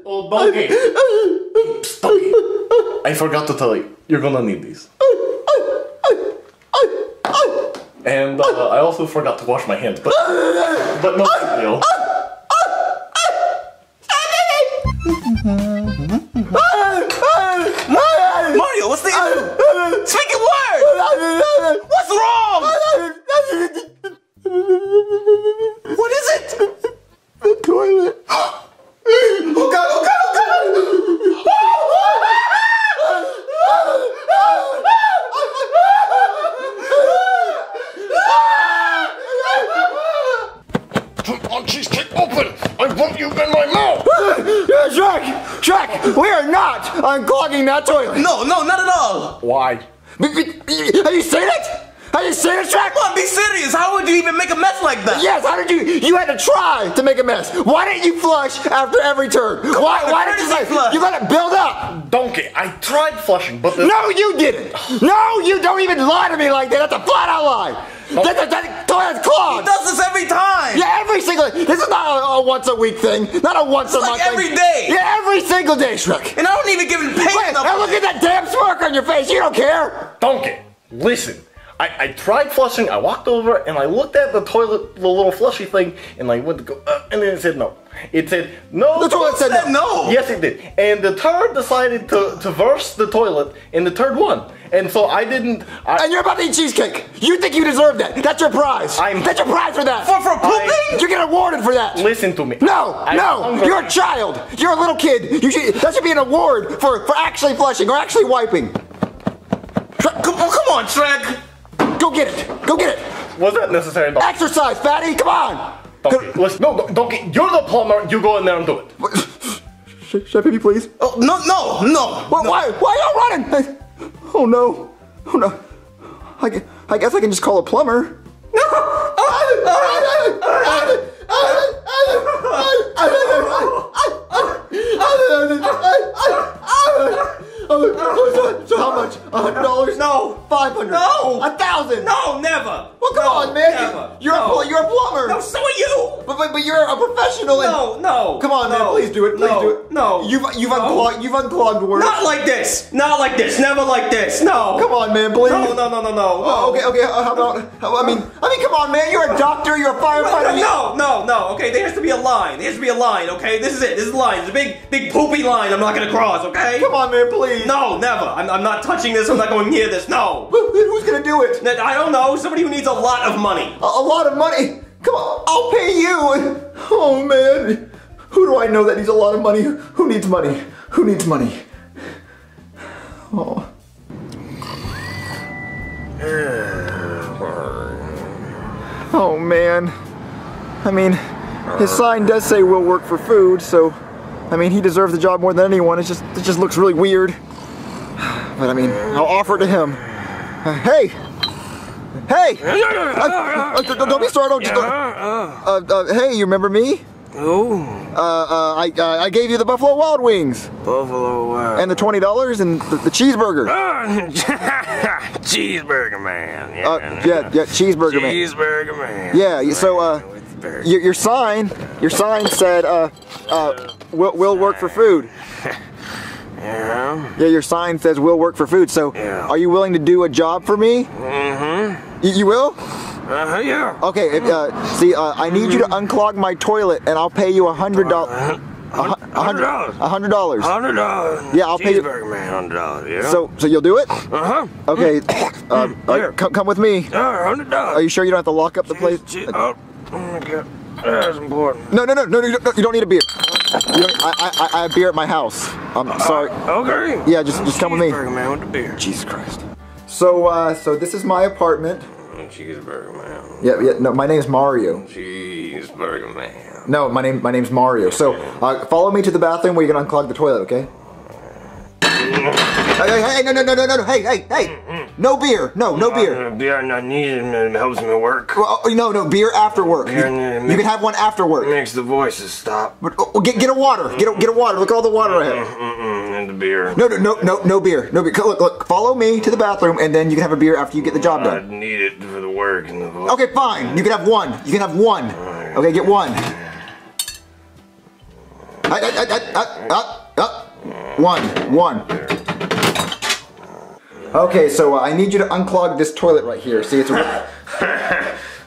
Oh, donkey. Psst, donkey. I forgot to tell you, you're gonna need these. And uh, I also forgot to wash my hands, but but no big deal. What's wrong? What is it? The toilet. *gasps* Oh god, oh god, oh, Come on, cheesecake, open! I want you in my mouth! Yeah, Shrek! Shrek! We are not unclogging that toilet! No, no, not at all. Why? Have you seen it? Have you seen it, Shrek? Come on, be serious. How would you even make a mess like that? Yes, how did you? You had to try to make a mess. Why didn't you flush after every turn? Why, on, why did you courtesy say, flush. you let it build up? Donkey, I tried flushing, but the No, you didn't. No, you don't even lie to me like that. That's a flat out lie. That, that, that toilet's clogged. Does this every time? Yeah, every single. This is not a, a once a week thing. Not a once a like month thing. every day. Yeah, every single day, Shrek. And I don't even give him pay Wait, enough. now look at that damn smirk on your face. You don't care. Donkey, listen. I, I tried flushing, I walked over and I looked at the toilet, the little flushy thing, and I went to go, uh, and then it said no. It said no. The toilet said said no. Yes, it did. And the turd decided to, to verse the toilet, and the turd won. And so I didn't. I, And you're about to eat cheesecake. You think you deserve that. That's your prize. I'm- That's your prize for that. For, for pooping? You get awarded for that. listen to me. No, I'm no, hungry. you're a child. You're a little kid. You should, that should be an award for, for actually flushing or actually wiping. Come, oh, come on, Shrek. Go get it. Go get it. Was that necessary, Exercise, fatty. Come on. Donkey, listen, no, Don- Donkey, you're the plumber. You go in there and do it. Should, should I pee, please? Oh, no, no, no. Well, Why? Why are you running? Oh no. Oh no. I, gue- I guess I can just call a plumber. Oh, oh, oh, so how much? A hundred dollars? No. Five hundred? No. A thousand? No, never. Well, come No, on, man. Never. You're no. a you're a plumber. No, so are you. But, but, but, you're a professional. No, no. Come on, man, please do it. Please no, do it. No. You've you've unclogged you've unclogged words. Not like this. Not like this. Never like this. No. Come on, man, please. No, no, no, no, no. Oh, okay, okay. How about? How, I mean, I mean, come on, man. You're a doctor. You're a firefighter. No, no, no. Okay, there has to be a line. There has to be a line. Okay, this is it. This is the line. It's a big, big poopy line. I'm not gonna cross. Okay. Come on, man, please. No, never. I'm, I'm not touching this. I'm not going near this. No. Who- Who's gonna do it? I don't know. Somebody who needs a lot of money. A, a lot of money. Come on, I'll pay you. Oh man, who do I know that needs a lot of money? Who needs money? Who needs money? Oh. Oh man. I mean, his sign does say we'll work for food, so I mean he deserves the job more than anyone. It just it just looks really weird. But I mean, I'll offer it to him. Uh, hey! Hey! Uh, uh, don't- don't be startled. Just, uh, uh, uh, hey, you remember me? Oh, Uh, uh, I, uh, I gave you the Buffalo Wild Wings Buffalo Wild. and the twenty dollars and the, the cheeseburger. *laughs* Cheeseburger man. Yeah, yeah, yeah, cheeseburger man. Cheeseburger man. Yeah, so your, your sign, your sign said uh, uh, we'll, we'll work for food. *laughs* Yeah. Yeah, your sign says we'll work for food. So, Yeah. are you willing to do a job for me? Mm-hmm. You, you will? Uh-huh. yeah. Okay. If, uh, see, uh, I need you to unclog my toilet, and I'll pay you a hundred dollars. A hundred dollars. A hundred dollars. Hundred dollars. Yeah, I'll pay you- man. Hundred dollars. Yeah. So, so you'll do it? Uh huh. Okay. Uh, uh, Here. come, come with me. Yeah, hundred dollars. Are you sure you don't have to lock up the place? Oh, oh my god. That's important. No, no, no, no, no, you don't- need a beer. You don't, I, I, I have beer at my house. I'm sorry. Okay. Yeah, just, just come with me. Cheeseburger man with the beer. Jesus Christ. So, uh, so this is my apartment. Cheeseburger man. Yeah, yeah. No, my name's Mario. Cheeseburger man. No, my name, my name's Mario. So, uh, follow me to the bathroom where you're gonna unclog the toilet, okay? Hey, hey, hey, no, no, no, no, no, hey, hey, hey! No beer, no, no beer. Uh, beer not needed. It It helps me work. Well, oh, no, no, beer after work. You, Beer, yeah, you can have one after work. Makes the voices stop. But, oh, get, get a water. Get a, get a water. Look at all the water I have. Mm-mm, and the beer. No, no, no, no, no beer. No beer. Look, look. Follow me to the bathroom, and then you can have a beer after you get the job done. I need it for the work and the voice. Okay, fine. You can have one. You can have one. Okay, get one. Uh, uh, uh, uh, uh, uh. One, one. Okay, so uh, I need you to unclog this toilet right here. See, it's *laughs* a,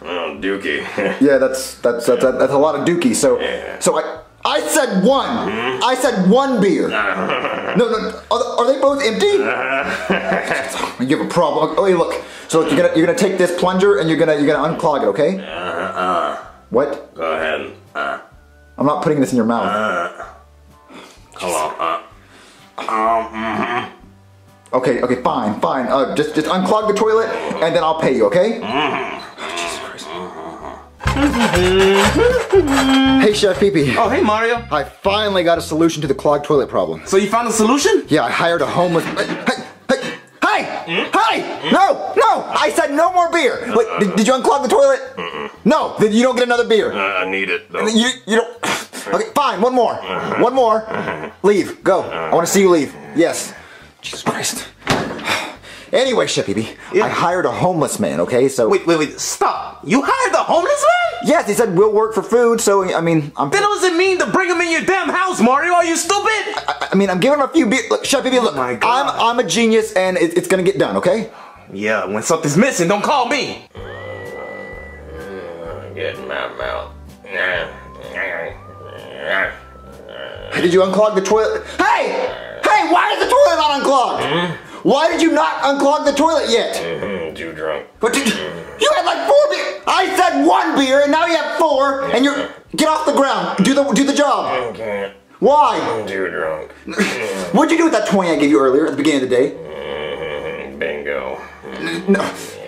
Oh, Dookie. *laughs* yeah, that's that's that's that's a lot of dookie. So, so I I said one. I said one beer. *laughs* No, no, are, are they both empty? you have a problem. Oh, hey, look. So look, you're gonna you're gonna take this plunger and you're gonna you're gonna unclog it, okay? What? Go ahead. Uh, I'm not putting this in your mouth. come on. Uh, um, Okay, okay, fine, fine. Uh, just just unclog the toilet and then I'll pay you, okay? Mm. *laughs* hey, Chef Pee Oh, hey, Mario. I finally got a solution to the clogged toilet problem. So you found a solution? Yeah, I hired a homeless. Hey, hey, hey, hey! Mm? Mm? No, no! I said no more beer. Wait, did, did you unclog the toilet? No, then you don't get another beer. Uh, I need it, though. You, you don't. *laughs* Okay, fine. One more. Uh-huh. One more. Uh-huh. Leave. Go. Uh-huh. I want to see you leave. Yes. Jesus Christ. *sighs* Anyway, Chef Pee I hired a homeless man. Okay, so. Wait, wait, wait. Stop. You hired a homeless man? Yes, he said we'll work for food. So I mean, I'm. Then what does it mean to bring him in your damn house, Mario? Are you stupid? I, I mean, I'm giving him a few beer. Look, Chef Pee oh look. my God. I'm I'm a genius, and it, it's gonna get done. Okay. Yeah, when something's missing, don't call me. Get in my mouth. Did you unclog the toilet? Hey! Hey, why is the toilet not unclogged? Why did you not unclog the toilet yet? Mm, Too drunk. But did you, you had like four beer. I said one beer, and now you have four, and you're get off the ground. Do the do the job. I can't. Why? I'm too drunk. What'd you do with that twenty I gave you earlier at the beginning of the day? Mm, Bingo. No.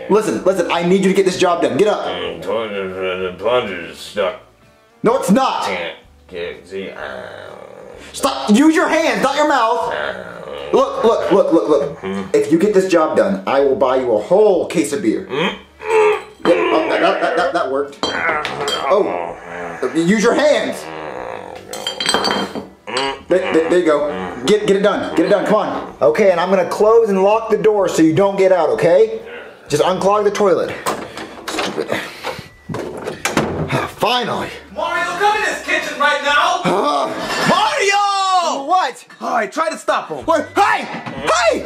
Listen, listen. I need you to get this job done. Get up. Mm, toilet- The plunger's stuck. No, it's not. Can't get. See. Uh, Stop. Use your hands, not your mouth. Look, look, look, look, look. If you get this job done, I will buy you a whole case of beer. Yeah, oh, that, that, that, that worked. Oh, use your hands. There, there- there you go. Get, get it done. Get it done. Come on. Okay, and I'm gonna close and lock the door so you don't get out. Okay? Just unclog the toilet. *sighs* Finally. Mario, come in this kitchen right now! *sighs* Mario! What? Alright, try to stop him. What? Hey! Hey!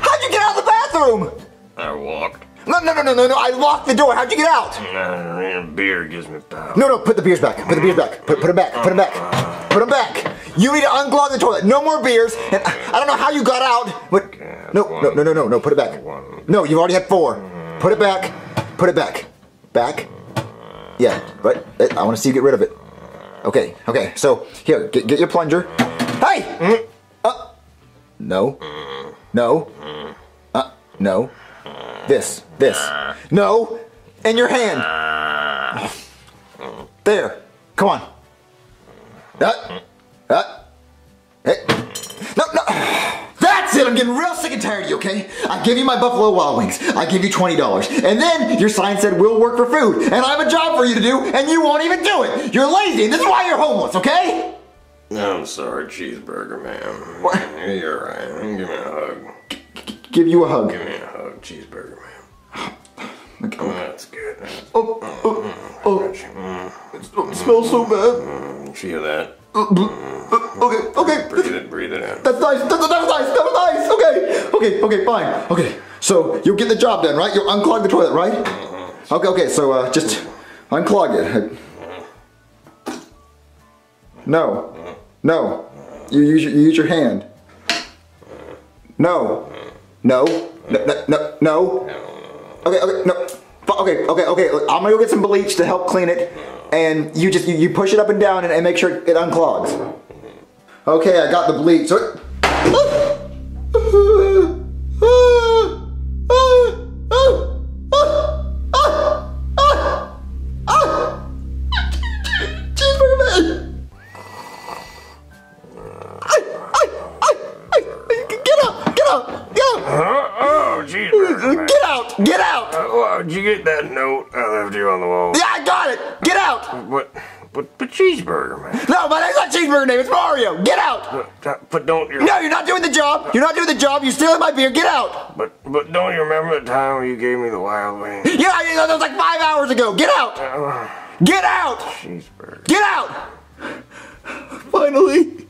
How'd you get out of the bathroom? I walked. No, no, no, no, no, no. I locked the door. How'd you get out? Uh, beer gives me power. No, no, put the beers back. Put the beers back. Put, put them back. Put them back. Put them back. You need to unclog the toilet. No more beers. And I I don't know how you got out. What? No, no, no, no, no, no. Put it back. No, you've already had four. Put it back. Put it back. Back. Yeah, right. Eh, I want to see you get rid of it. Okay, okay. So here, get, get your plunger. Hey. Uh, no. No. Uh, no. This. This. No. In your hand. There. Come on. Uh, uh, hey. No, no. That's it. I'm getting real sick and tired of you, okay? I give you my Buffalo Wild Wings. I give you $20. And then your sign said we'll work for food. And I have a job for you to do, and you won't even do it. You're lazy, and this is why you're homeless, okay? I'm sorry, cheeseburger man. What? You're right. Give me a hug. Give you a hug. Give me a hug, cheeseburger man. Okay. Oh, that's good. Oh, oh, mm, oh. Mm. It smells so mm, bad. Feel that? Uh, uh, okay, okay. Breathe it, breathe it in. That's nice. That's, that was nice. That was nice. Okay. Okay. Okay. Fine. Okay. So you'll get the job done, right? You'll unclog the toilet, right? Mm-hmm. Okay. Okay. So uh, just unclog it. No. No. You use your, you use your hand. No. No. No. No. Okay. Okay. No. Okay. Okay. Okay. I'm gonna go get some bleach to help clean it, and you just you, you push it up and down and, and make sure it unclogs. Okay, I got the bleach. So What? But, but cheeseburger man. No, my name's not Cheeseburger name, it's Mario! Get out! But, but don't you? No, you're not doing the job! You're not doing the job, you're stealing my beer, get out! But but don't you remember the time when you gave me the wild wing? Yeah, yeah, that was like five hours ago! Get out! Uh, get out! Cheeseburger. Get out! Finally!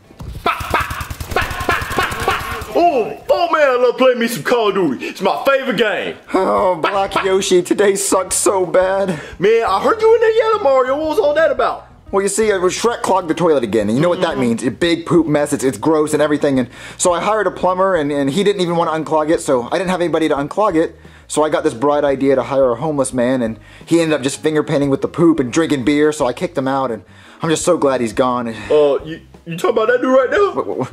Oh, oh man, I love playing me some Call of Duty. It's my favorite game. Oh, Black Yoshi, today sucked so bad. Man, I heard you in there yelling, Mario. What was all that about? Well, you see, Shrek clogged the toilet again, and you know what that means. A big poop mess, it's, it's gross and everything. And so I hired a plumber, and, and he didn't even want to unclog it, so I didn't have anybody to unclog it. So I got this bright idea to hire a homeless man, and he ended up just finger painting with the poop and drinking beer, so I kicked him out, and I'm just so glad he's gone. Uh, you, you talking about that dude right now? What- what- what-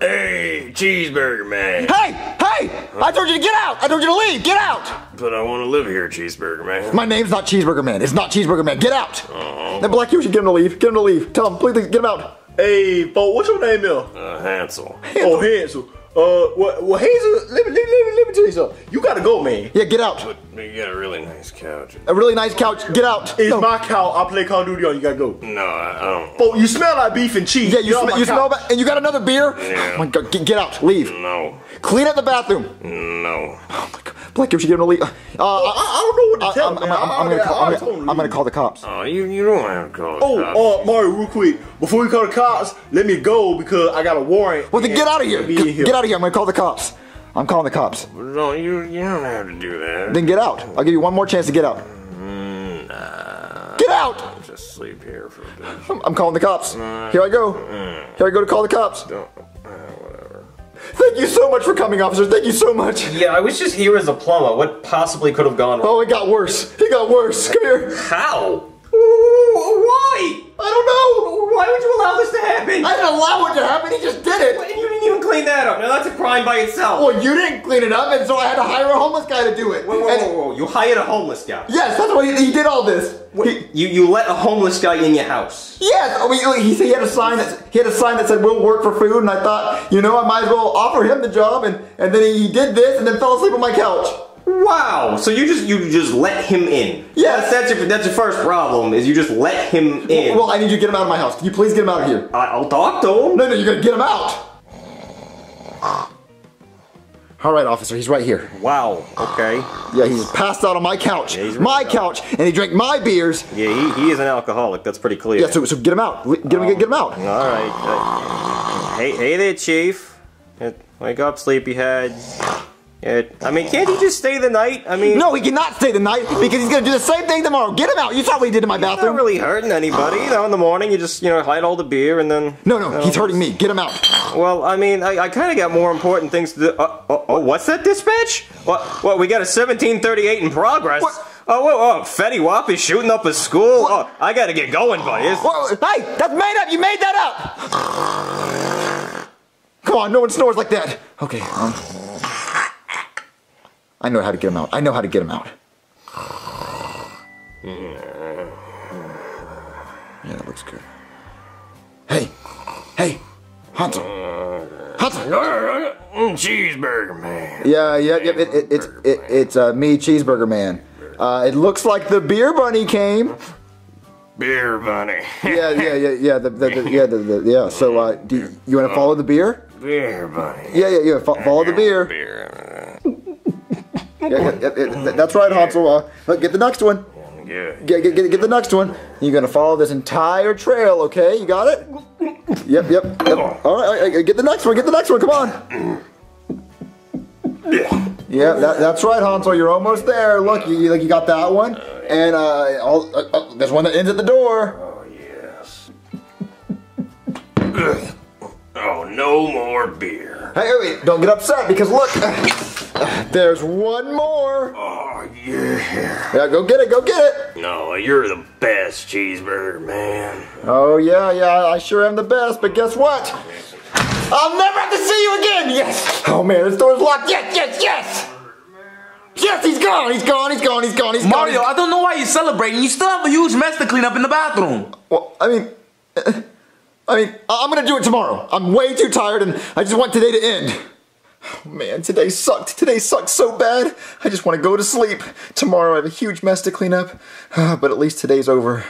Hey, cheeseburger man. Hey! Hey! I told you to get out! I told you to leave! Get out! But I want to live here, cheeseburger man. My name's not Cheeseburger Man. It's not Cheeseburger Man. Get out! That Black Yoshi, get him to leave. Get him to leave. Tell him, please, get him out. Hey, Bo, what's your name now? Uh, Hansel. Oh, Hansel. Uh, well, well Hazel, let me, let, me, let, me, let me tell you something. You gotta go, man. Yeah, get out. You got a really nice couch. A really nice couch. Get out. It's No. my cow. I play Call of Duty on. You gotta go. No, I, I don't. Bo, you smell like beef and cheese. Yeah, you, sm- you smell couch. bad, and you got another beer. Yeah. Oh my God, get, get out, leave. No, Clean up the bathroom. no. Oh my God, Black Yoshi, get him to leave. Uh, I, I don't know what to I, tell am him, I'm. I'm, I- I'm gonna call, I I'm, told gonna, I'm gonna call the cops. Oh, you, you don't have to call. the Oh, cops. uh, Mario, real quick. Before we call the cops, let me go because I got a warrant. Well, then get out of here. Be in Get, get out of here. I'm gonna call the cops. I'm calling the cops. No, you you don't have to do that. Then get out. I'll give you one more chance to get out. Mm, nah. Get out. Just sleep here for a bit. I'm, I'm calling the cops. Here I go. Here I go to call the cops. Don't. Thank you so much for coming, officer. Thank you so much. Yeah, I was just here as a plumber. What possibly could have gone oh, wrong? Oh, it got worse. It got worse. Come here. How? Why? I don't know. Why would you allow this to happen? I didn't allow it to happen. He just did it. And you didn't even clean that up. Now that's a crime by itself. Well, you didn't clean it up, and so I had to hire a homeless guy to do it. Whoa, whoa, And- whoa, whoa. You hired a homeless guy. Yes, that's why he, he did all this. He, You you let a homeless guy in your house. yes, I mean, he, he had a sign that he had a sign that said "We'll work for food," and I thought, you know, I might as well offer him the job, and and then he, he did this, and then fell asleep on my couch. Wow. So you just you just let him in. Yes. That's, that's your that's your first problem is you just let him in. Well, I need you to get him out of my house. Can you please get him out of here? I, I'll talk to him. No, no, you gotta get him out. All right, officer, he's right here. Wow. Okay. Yeah, he's passed out on my couch. he's really my couch, and he drank my beers. Yeah, he, he is an alcoholic. That's pretty clear. Yeah, so, so get him out. Get him, get get him out. All right. uh, hey, hey there, Chief. Wake up, sleepyhead. Uh, I mean, can't he just stay the night? I mean, No, he cannot stay the night because he's gonna do the same thing tomorrow. Get him out. You saw what he did in my he's not bathroom. really hurting anybody. You know, in the morning, you just you know hide all the beer and then. No, no, he's hurting me. Get him out. Well, I mean, I, I kind of got more important things to do. Uh, oh, oh, what's that dispatch? What? What? We got a 1738 in progress. What? Oh, whoa, oh, Fetty Wap is shooting up a school. Oh, I gotta get going, buddy. Whoa, hey, that's made up. You made that up. Come on, no one snores like that. Okay. Um, I know how to get him out. I know how to get him out. Yeah, that looks good. Hey, hey, Hansel. Hansel. Cheeseburger, man. Yeah, yeah, yeah. It, it, it's it, it's uh, me, Cheeseburger Man. Uh, it looks like the beer bunny came. Beer bunny. Yeah, yeah, yeah, yeah. The, the, the, yeah, the, the, yeah. So, uh, do you, you want to follow the beer? Beer bunny. Yeah, yeah, yeah. Fo- follow the beer. Beer. Yeah, yeah, yeah, yeah, that's right, Hansel. Uh, look, get the next one. Yeah. Get, get, get, get the next one. You're gonna follow this entire trail, okay? You got it? Yep, yep, yep. All right, all right, get the next one. Get the next one. Come on. Yeah, that, that's right, Hansel. You're almost there. Look, you, you, like you got that one, and uh, all, uh, uh, there's one that ends at the door. Oh, yes. *clears throat* Oh, no more beer. Hey, wait, don't get upset because look, uh, uh, there's one more. Oh, yeah. Yeah, go get it. Go get it. No, you're the best cheeseburger, man. Oh yeah, yeah, I sure am the best. But guess what? I'll never have to see you again. Yes. Oh man, this door's locked. Yes, yes, yes. Yes, he's gone. He's gone. He's gone. He's gone. He's Mario, gone. I don't know why you're celebrating. You still have a huge mess to clean up in the bathroom. Well, I mean, *laughs* I mean, I'm gonna do it tomorrow. I'm way too tired, and I just want today to end. Oh, man, today sucked. Today sucked so bad. I just want to go to sleep. Tomorrow I have a huge mess to clean up, uh, but at least today's over.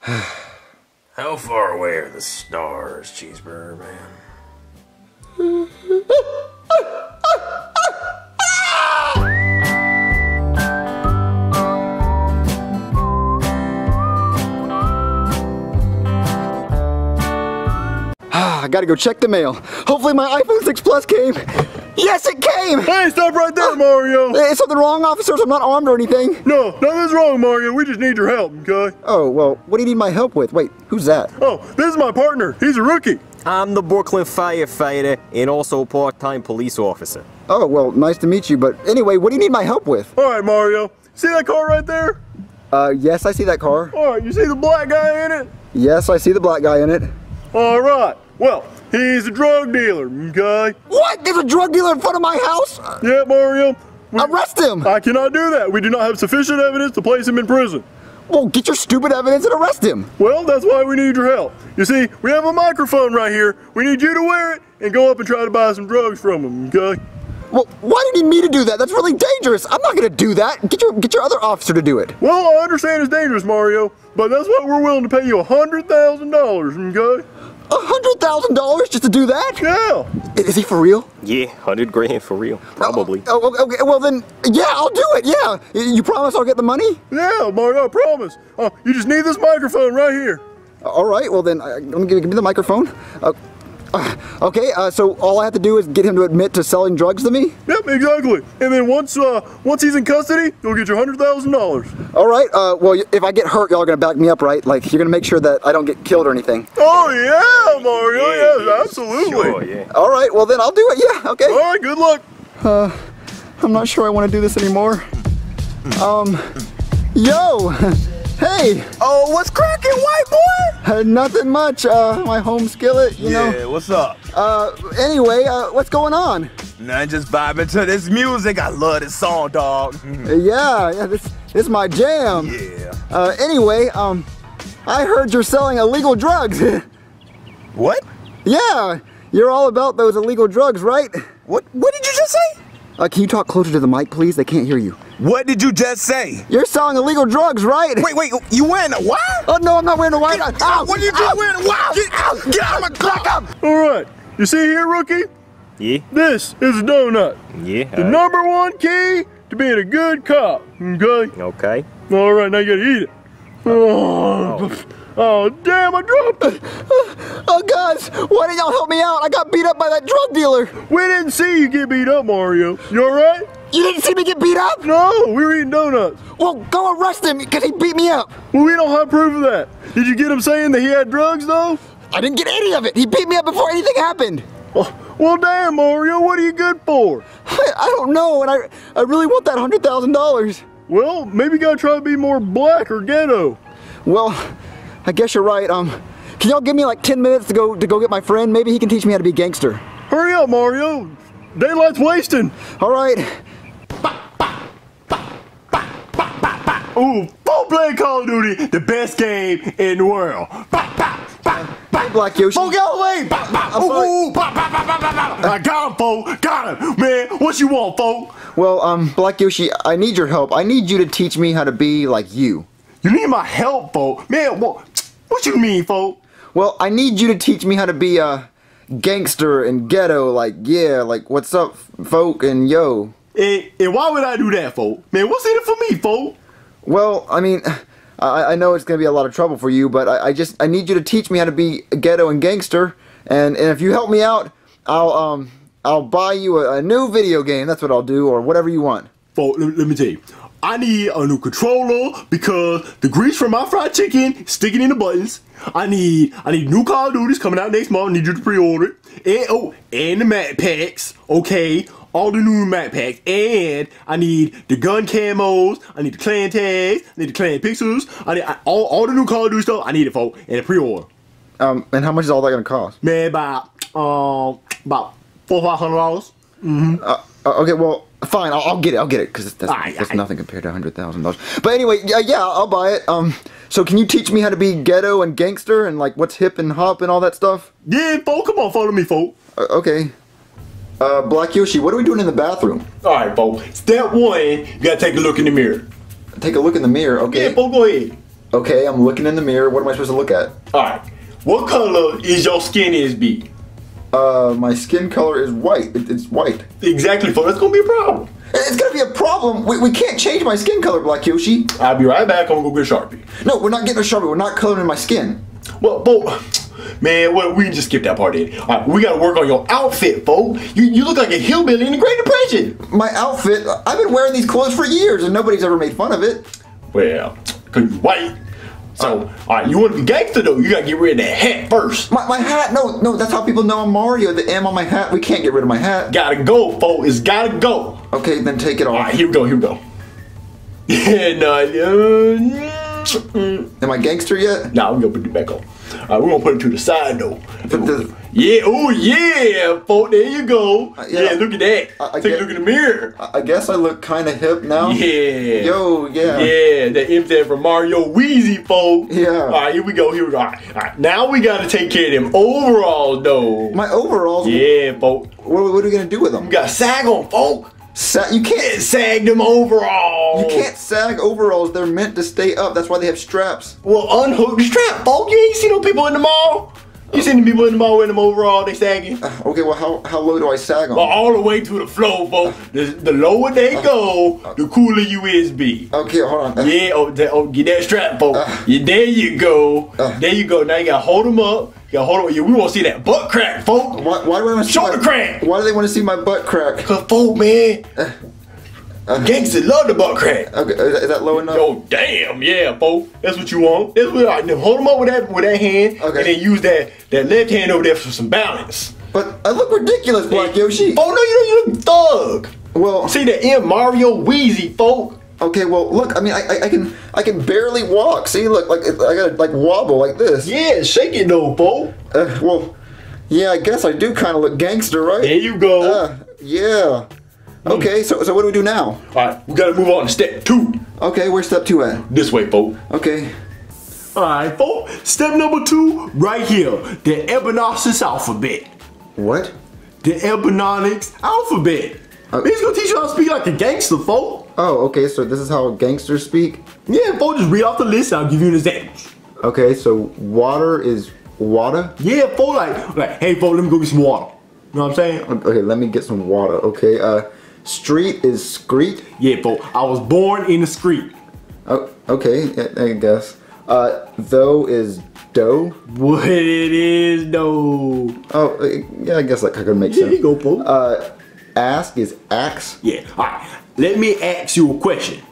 How far away are the stars, cheeseburger, man? *laughs* I gotta go check the mail. Hopefully my iPhone 6 Plus came. Yes, it came! Hey, stop right there, Mario! Is something wrong, officers? I'm not armed or anything. No, nothing's wrong, Mario. We just need your help, okay? Oh, well, what do you need my help with? Wait, who's that? Oh, this is my partner. He's a rookie. I'm the Brooklyn firefighter and also part-time police officer. Oh, well, nice to meet you, but anyway, what do you need my help with? All right, Mario. See that car right there? Uh, yes, I see that car. All right, you see the black guy in it? Yes, I see the black guy in it. All right. Well, he's a drug dealer, okay? What? There's a drug dealer in front of my house? Yeah, Mario. We- Arrest him! I cannot do that. We do not have sufficient evidence to place him in prison. Well, get your stupid evidence and arrest him. Well, that's why we need your help. You see, we have a microphone right here. We need you to wear it and go up and try to buy some drugs from him, okay? Well, why do you need me to do that? That's really dangerous. I'm not gonna do that. Get your get your other officer to do it. Well, I understand it's dangerous, Mario, but that's why we're willing to pay you a hundred thousand dollars, okay? A hundred thousand dollars just to do that? Yeah. I- Is he for real? Yeah, 100 grand for real. Probably. Oh, oh, okay. Well then, yeah, I'll do it. Yeah. You promise I'll get the money? Yeah, Mario, I promise. Uh, you just need this microphone right here. All right. Well then, uh, let me give, me the microphone. Uh, uh, *sighs* okay. Uh, so all I have to do is get him to admit to selling drugs to me. Yep, exactly. And then once uh, once he's in custody, you'll get your hundred thousand dollars. All right. Uh, well, if I get hurt, y'all are gonna back me up, right? Like you're gonna make sure that I don't get killed or anything. Oh yeah, Mario. yes, absolutely. Sure, yeah. All right. Well then, I'll do it. Yeah. Okay. All right, good luck. I'm not sure I want to do this anymore. Um, yo, *laughs* hey, Oh, what's cracking, white boy? uh, nothing much. Uh, my home skillet, you know. Yeah, what's up? Uh, anyway, uh, what's going on? Nah, just vibing to this music. I love this song, dog. Uh, yeah, yeah, this, this is my jam. yeah. Uh, anyway, um, I heard you're selling illegal drugs. *laughs* What? yeah, you're all about those illegal drugs, right? What? What did you just say? Uh, can you talk closer to the mic, please? They can't hear you. What did you just say? You're selling illegal drugs, right? Wait, wait. You wearing a what? Oh no, I'm not wearing a white. Ow! What are you doing Ow! wearing a what? Ow! Get, get out of my car. Back up! All right. You see here, rookie? Yeah? This is a donut. Yeah. The number one key to being a good cop. Okay? Okay. All right, now you gotta eat it. Oh. oh, oh damn, I dropped it. Oh, guys, why didn't y'all help me out? I got beat up by that drug dealer. We didn't see you get beat up, Mario. You all right? You didn't see me get beat up? No, we were eating donuts. Well, go arrest him because he beat me up. Well, we don't have proof of that. Did you get him saying that he had drugs, though? I didn't get any of it. He beat me up before anything happened. Well, well damn, Mario, what are you good for? I, *laughs* I don't know, and I, I really want that $100,000. Well, maybe you gotta try to be more black or ghetto. Well, I guess you're right. Um, can y'all give me like 10 minutes to go to go get my friend? Maybe he can teach me how to be gangster. Hurry up, Mario. Daylight's wasting. All right. Ooh, full play Call of Duty, the best game in the world. Black Yoshi. Oh, get away! Ooh, ooh. I got him, fo. Got him, man. What you want, fo? Well, um, Black Yoshi, I need your help. I need you to teach me how to be like you. You need my help, fo. Man, what? What you mean, fo? Well, I need you to teach me how to be a gangster and ghetto. Like, yeah, like what's up, folk and yo. And, and why would I do that, fo? Man, what's in it for me, fo? Well, I mean, I, I know it's gonna be a lot of trouble for you, but I, I just I need you to teach me how to be a ghetto and gangster. And and if you help me out, I'll um I'll buy you a, a new video game. That's what I'll do, or whatever you want. Fo, let, let me tell you. I need a new controller because the grease from my fried chicken is sticking in the buttons. I need I need new Call of Duties coming out next month. I need you to pre-order it. And oh, and the map packs. Okay, all the new map packs. And I need the gun camos. I need the clan tags. I need the clan pixels. I need I, all, all the new Call of Duty stuff. I need it, folks. And a pre-order. Um, and how much is all that gonna cost? Man, about um about four five hundred dollars. Uh, uh, okay, well, fine. I'll, I'll get it. I'll get it because that's, Aye, that's aye. nothing compared to hundred thousand dollars. But anyway, yeah, yeah, I'll buy it. Um, so can you teach me how to be ghetto and gangster and like what's hip and hop and all that stuff? Yeah, folk, come on, follow me, folk. Uh, okay. Uh, Black Yoshi, what are we doing in the bathroom? All right, folk. Step one, you gotta take a look in the mirror. Take a look in the mirror. Okay. Yeah, folk, go ahead. Okay, I'm looking in the mirror. What am I supposed to look at? All right. What color is your skin is be? Uh, my skin color is white. It, it's white. Exactly, folks. That's gonna be a problem. It's gonna be a problem. We, we can't change my skin color, Black Yoshi. I'll be right back. I'm gonna go get a sharpie. No, we're not getting a sharpie. We're not coloring my skin. Well, folks, man, well, we can just skip that part in. All right, we gotta work on your outfit, folks. You you look like a hillbilly in the Great Depression. My outfit. I've been wearing these clothes for years, and nobody's ever made fun of it. Well, cause you're white. So, all right, you want to be gangster though? You gotta get rid of that hat first. My, my hat. No, no. That's how people know I'm Mario. The M on my hat. We can't get rid of my hat. Gotta go, folks. It's gotta go. Okay, then take it All off. right, here we go. Here we go. *laughs* Yeah, nah, uh, Am I gangster yet? nah, we gonna put it back on. Right, we're gonna put it to the side though. The- Yeah, oh yeah, folks. There you go. Uh, yeah. yeah. look at that. I- I Take get- a look in the mirror. I I guess I look kind of hip now. Yeah. Yo, yeah. Yeah, that M stand from Mario Wheezy, folks. Yeah. All right, here we go. Here we go. All right, all right. Now we gotta take care of them overalls, though. My overalls. yeah, folks. What, what are we gonna do with them? We got sag on, folks. Sa- you can't. Sag them overalls. You can't sag overalls. They're meant to stay up. That's why they have straps. Well, unhook the strap, folks. You ain't seen no people in the mall. You seen the people in the mall wearing them overall, They sagging. Uh, okay, well, how, how low do I sag them? Well, all the way to the floor, folks. The, the lower they uh, go, uh, the cooler you is be. Okay, hold on. Yeah, oh, that- oh, get that strap, folks. Uh. yeah, there you go. there you go. Now you gotta hold them up. You gotta hold them. Yeah, we wanna see that butt crack, folks. Why, why do I want to see Shoulder my, crack. Why do they want to see my butt crack? Cause, folk, man, gangsters love the butt crack. Okay, is, that low enough? Oh damn, yeah, folks. That's what you want. That's what. Right, now hold them up with that with that hand, Okay. and then use that that left hand over there for some balance. But I look ridiculous, Black Yoshi. Oh no, you don't. You look thug. Well, See the M Mario Wheezy, folk. okay, well, look. I mean, I, I, I can I can barely walk. See, look, like I gotta like wobble like this. Yeah, shake it though, folk. Uh, well, yeah, I guess I do kind of look gangster, right? There you go. Uh, yeah. Okay, so so what do we do now? All right, we gotta move on to step two. Okay, where's step two at? This way, folk. Okay. Alright, folks. Step number two, right here. The Ebononics alphabet. What? The Ebononics alphabet. Uh, He's gonna teach you how to speak like a gangster, folk. Oh, okay. So this is how gangsters speak. Yeah, folk, just read off the list. And I'll give you an example. Okay, so water is water. Yeah, folk, like, like, hey, folk, let me go get some water. You know what I'm saying? Okay, let me get some water. Okay, uh, street is screet. Yeah, folk. I was born in the street. Oh, okay, I, guess. Uh, though is dough. What it is, dough. Oh, uh, yeah, I guess that I could make Here sense. you go, folk. Uh, ask is axe. yeah. All right. Let me ask you a question.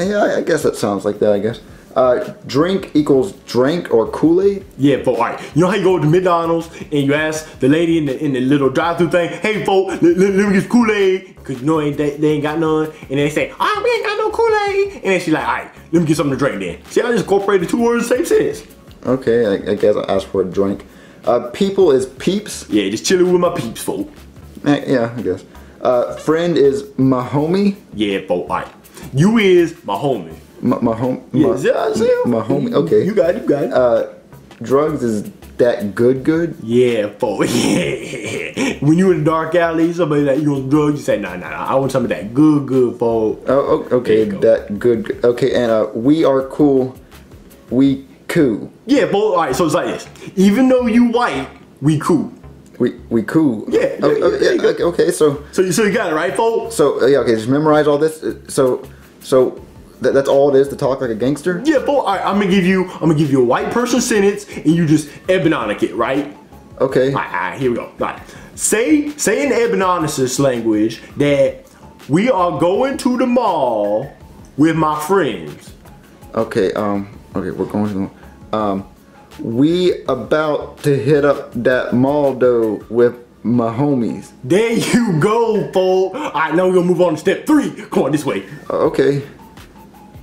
Yeah, I- I guess that sounds like that. I guess. Uh, drink equals drink or Kool Aid. Yeah, folk. All right. You know how you go to McDonald's and you ask the lady in the in the little drive-through thing, "Hey, folk, let, let, let me get Kool Aid," cause you know ain't they, they ain't got none, and they say, "Ah, we ain't got no Kool Aid," and then she's like, "All right, let me get something to drink then." See, I just incorporated two words in the same sentence. Okay, I, I guess I'll ask for a drink. Uh, people is peeps. Yeah, just chilling with my peeps, folk. Eh, yeah, I guess. Uh, friend is my homie. Yeah. All right. You is my homie. My, my home. Yeah, my, see what I'm saying? my homie. Okay. You got it. You got it. Uh, drugs is that good? Good. Yeah, folk. *laughs* Yeah. When you in the dark alley, somebody that you on drugs, you say, nah, nah, nah. I want some of that good, good, folk. Oh, okay. Go. That good. good. Okay, and uh, we are cool. We cool. Yeah, folk. All right, so it's like this. Even though you white, we cool. We we cool. Yeah, Oh, yeah, yeah, okay, okay, so So you, so you got it, right, folk? so uh, yeah. Okay, just memorize all this. Uh, So so that, that's all it is to talk like a gangster. Yeah. All right, I'm gonna give you, I'm gonna give you a white person sentence, and you just ebonic it, right? Okay. All right, all right, here we go. All right. Say, say in Ebononicist language that we are going to the mall with my friends. Okay. Um. Okay, we're going to. The mall um. We about to hit up that mall though with my homies. There you go, folk. All right, now we're gonna move on to step three. Come on this way. Uh, Okay.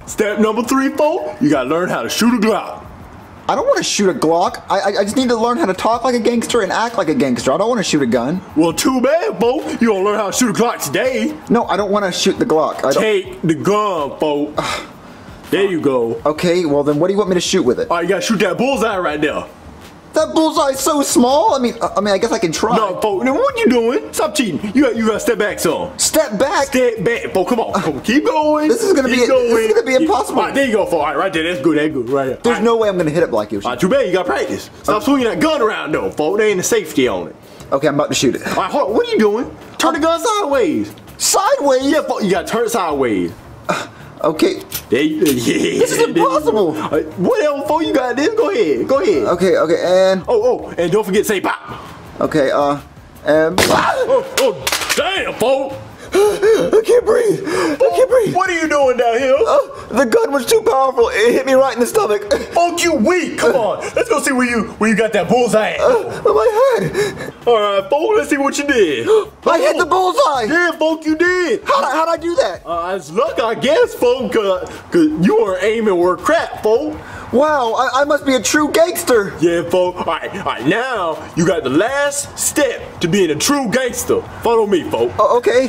Step number three, folk. You gotta learn how to shoot a Glock. I don't want to shoot a Glock. I, I I just need to learn how to talk like a gangster and act like a gangster. I don't want to shoot a gun. Well, too bad, folk. You gonna learn how to shoot a Glock today. No, I don't want to shoot the Glock. I don't. Take the gun, folk. There you go. Okay. Well, then what do you want me to shoot with it? All right, you gotta shoot that bullseye right there. That bullseye's so small. I mean, I mean, I guess I can try. No, folk. Now, what you doing? Stop cheating. You got, you gotta step back some. Step back. Step back, folk. Come on, come on. Keep going. This is gonna Keep be- this is gonna be impossible. Right, there you go, folk. All right, right there. That's good. That's good. Right there. There's right. no way I'm gonna hit it like you. All right, too bad you got practice. Stop swinging that gun around though, folk. There ain't a safety on it. Okay, I'm about to shoot it. All right, hold on. What are you doing? Turn the gun sideways. Sideways. Yeah, folk. You gotta turn it sideways. Uh, Okay. There yeah. This is impossible. All right, whatever, folk. You got this. Go ahead. Go ahead. Okay. Okay. And Oh, oh, and don't forget to say pop. okay. Uh. And. Oh, oh, damn, folk. I can't breathe. I can't breathe. What are you doing down here? Oh, the gun was too powerful. It hit me right in the stomach. Folk, you weak. Come on. Let's go see where you where you got that bullseye at. Uh, my head. All right, folk. Let's see what you did. I hit the bullseye. Yeah, folk, you did. How'd I, how'd I do that? Uh, it's luck, I guess, folk, Cause you were aiming were crap, folk. Wow, I, I must be a true gangster. Yeah, folk. All right, all right. Now you got the last step to being a true gangster. Follow me, folk. Oh, okay.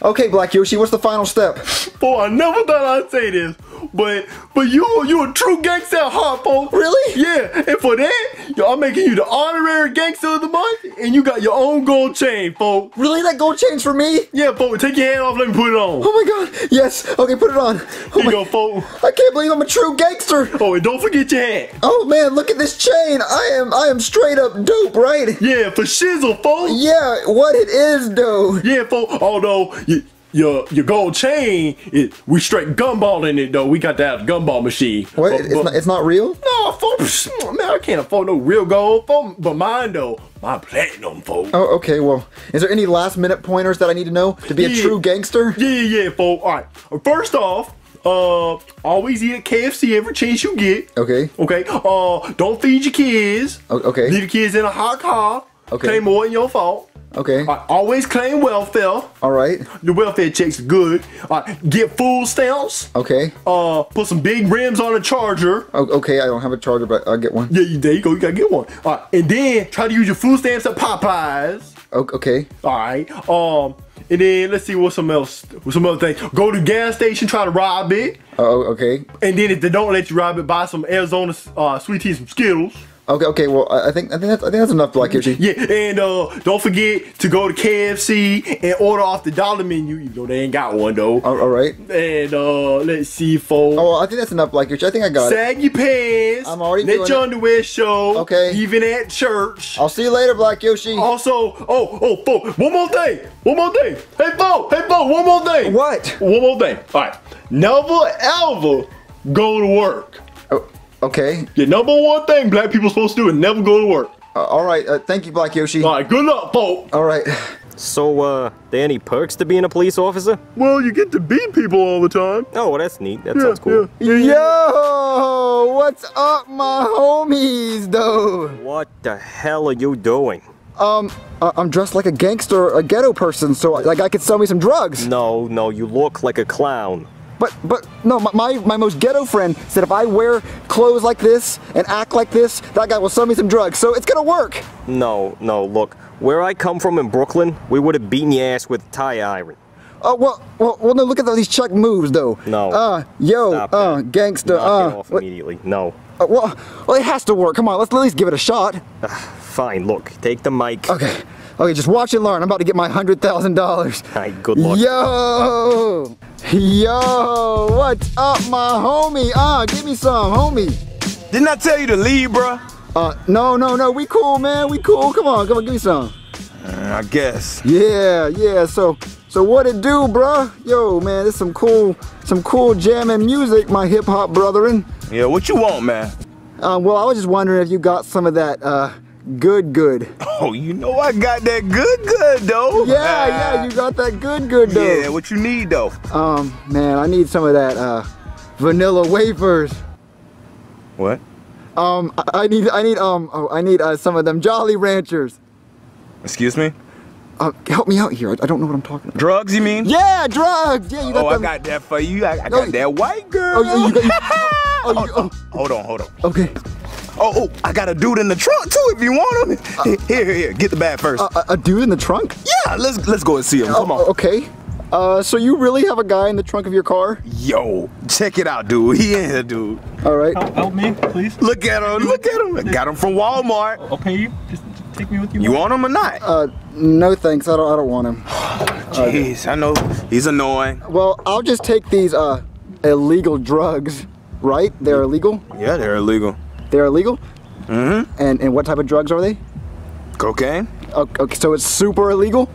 Okay, Black Yoshi, what's the final step? Boy, I never thought I'd say this, but but you you a true gangster at heart, folk. Really? Yeah, and for that, yo, I'm making you the honorary gangster of the month, and you got your own gold chain, folk. Really? That gold chain's for me? Yeah, folk. Take your hand off. Let me put it on. Oh my god. Yes. Okay, put it on. Oh Here you my go, folk. I can't believe I'm a true gangster. Oh, and don't forget your hat. Oh man, look at this chain. I am I am straight up dope, right? Yeah, for shizzle, folk. Yeah, what it is though. Yeah, folk. Although you, your your gold chain, it, we straight gumball in it though. We got that gumball machine. What? But- it's but- not it's not real? no, folks, man, I can't afford no real gold. But mine though, my platinum, folk. Oh, okay. Well, is there any last minute pointers that I need to know to be a true gangster? Yeah, yeah, yeah, folk. All right. First off, uh, always eat at KFC every chance you get. Okay. Okay. Uh, don't feed your kids. Okay. Leave your kids in a hot car. Okay. Claim more than your fault. Okay. Right, always claim welfare. All right. The welfare checks are good. All right, get full stamps. Okay. Uh, put some big rims on the charger. Okay. I don't have a charger, but I'll get one. Yeah, you, there you go. You gotta get one. All right, and then try to use your food stamps at Popeyes. Okay. All right. Um, and then let's see what's some else. What's some other thing? Go to gas station, try to rob it, Oh, okay. and then if they don't let you rob it, buy some Arizona uh, sweet tea, some Skittles. Okay, okay. Well, I think I think that's I think that's enough, Black Yoshi. Yeah, and uh, don't forget to go to KFC and order off the dollar menu. You know they ain't got one though. All, all right. And uh, let's see, folks. Oh, I think that's enough, Black Yoshi. I think I got it. Sag your pants. I'm already Let your it. underwear show. Okay. Even at church. I'll see you later, Black Yoshi. Also, oh, oh, folks, one more thing. One more thing. Hey, folks, hey, folks, one more thing. What? One more thing. All right. Never ever go to work. Oh, okay. The number one thing black people supposed to do is never go to work. Uh, all right. Uh, thank you, Black Yoshi. All right, good luck, folks. All right. So, uh, there any perks to being a police officer? Well, you get to beat people all the time. Oh, well, that's neat. That sounds cool. Yo, what's up, my homies, though? What the hell are you doing? Um, uh, I'm dressed like a gangster, a ghetto person, so like I could sell me some drugs. No, no, you look like a clown. But but no, my, my most ghetto friend said if I wear clothes like this and act like this, that guy will sell me some drugs. So it's gonna work. No, no, look. Where I come from in Brooklyn, we would have beaten your ass with a tire iron. Oh well, well, well, no. Look at all these Chuck moves, though. No. Uh, yo, Stop uh, that. gangster. Knock uh, off what- immediately. No. uh, well, well, it has to work. Come on, let's at least give it a shot. Fine, look. Take the mic. Okay, okay, just watch and learn. I'm about to get my hundred thousand dollars. Alright, good luck. Yo, yo, what's up, my homie? Uh, give me some, homie. Didn't I tell you to leave, bruh? Uh, no, no, no, we cool, man. We cool. Come on, come on, give me some. Uh, I guess. Yeah, yeah. So, so what it do, bruh? Yo, man, this some cool, some cool jamming music, my hip hop brethren. Yeah, what you want, man? Uh, well, I was just wondering if you got some of that, uh, good, good. Oh, you know I got that good, good though. Yeah, yeah, you got that good, good though. Yeah, what you need though? Um, man, I need some of that, uh, vanilla wafers. What? Um, I, I need, I need, um, oh, I need uh, some of them Jolly Ranchers. Excuse me? Uh, help me out here. I, I don't know what I'm talking about. Drugs, you mean? Yeah, drugs. Yeah, you got Oh, I got that for you. I, I got that white girl. Oh, you, you got. You, *laughs* oh, you, oh, Hold on, hold on. okay. Oh, oh, I got a dude in the trunk too. If you want him, here, here, here. Get the bag first. Uh, a, a dude in the trunk? yeah, let's let's go and see him. Come on. Okay. Uh, so you really have a guy in the trunk of your car? Yo, check it out, dude. He in here, dude. All right. Help me, please. Look at him. Look at him. I got him from Walmart. I'll pay you. Just take me with you. You want him or not? Uh, no thanks. I don't. I don't want him. *sighs* Jeez, I know he's annoying. Well, I'll just take these uh illegal drugs. Right? They're illegal. Yeah, they're illegal. They're illegal. Mm-hmm. And and what type of drugs are they? Cocaine? Okay, okay so it's super illegal.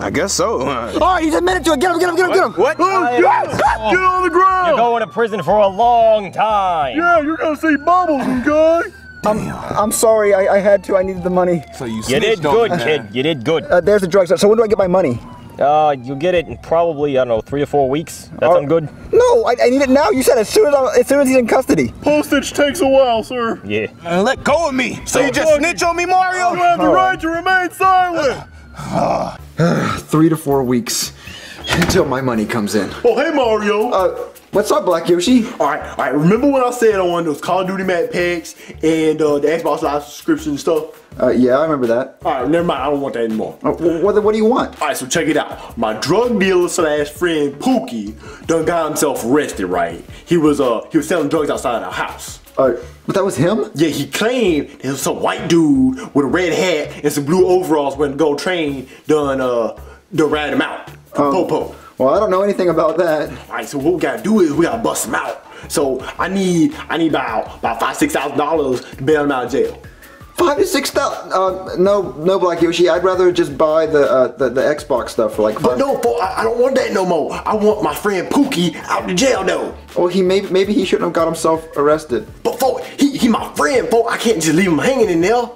I guess so. *laughs* All right, he's admitted to it. Get him! Get him! Get him! Get him! What? Get on the ground. You're going to prison for a long time. Yeah, you're gonna see bubbles, *laughs* okay? I'm I'm sorry. I, I had to. I needed the money. So you, You did good, man. kid. You did good. Uh, there's the drugs. So when do I get my money? Uh, you'll get it in probably, I don't know, three or four weeks. That sound good? No, I, I need it now. You said as soon as I, as soon as he's in custody. Postage takes a while, sir. Yeah. Man, let go of me. So you just Look. snitch on me, Mario? You have the right to remain silent. *sighs* Three to four weeks *laughs* until my money comes in. Oh, hey, Mario. Uh, what's up, Black Yoshi? All right, all right. Remember when I said I wanted those Call of Duty map packs and uh, the Xbox Live subscription and stuff? Uh, yeah, I remember that. All right, never mind. I don't want that anymore. Uh, what, what do you want? All right, so check it out. My drug dealer slash friend Pookie done got himself arrested. Right? He was uh he was selling drugs outside our house. Uh, but that was him? Yeah, he claimed there was some white dude with a red hat and some blue overalls when the gold train done uh done rat him out. Um, Popo. Well, I don't know anything about that. All right, so what we gotta do is we gotta bust him out. So I need I need about about five six thousand dollars to bail him out of jail. Five to six thousand. Uh, no, no, Black Yoshi. I'd rather just buy the uh, the, the Xbox stuff for like. But no, fo- I, I don't want that no more. I want my friend Pookie out of jail though. Well, he maybe maybe he shouldn't have got himself arrested. But fo, he he my friend, fo. I can't just leave him hanging in there.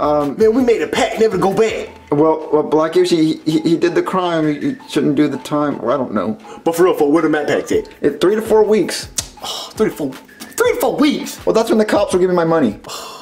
Um, man, we made a pact never to go back. Well, well, Black Yoshi, he, he, he did the crime. He, he shouldn't do the time. Or I don't know. But for real, for where the map packs at? It, three to four weeks. *sighs* Three to four, three to four weeks. Well, that's when the cops will give me my money. *sighs*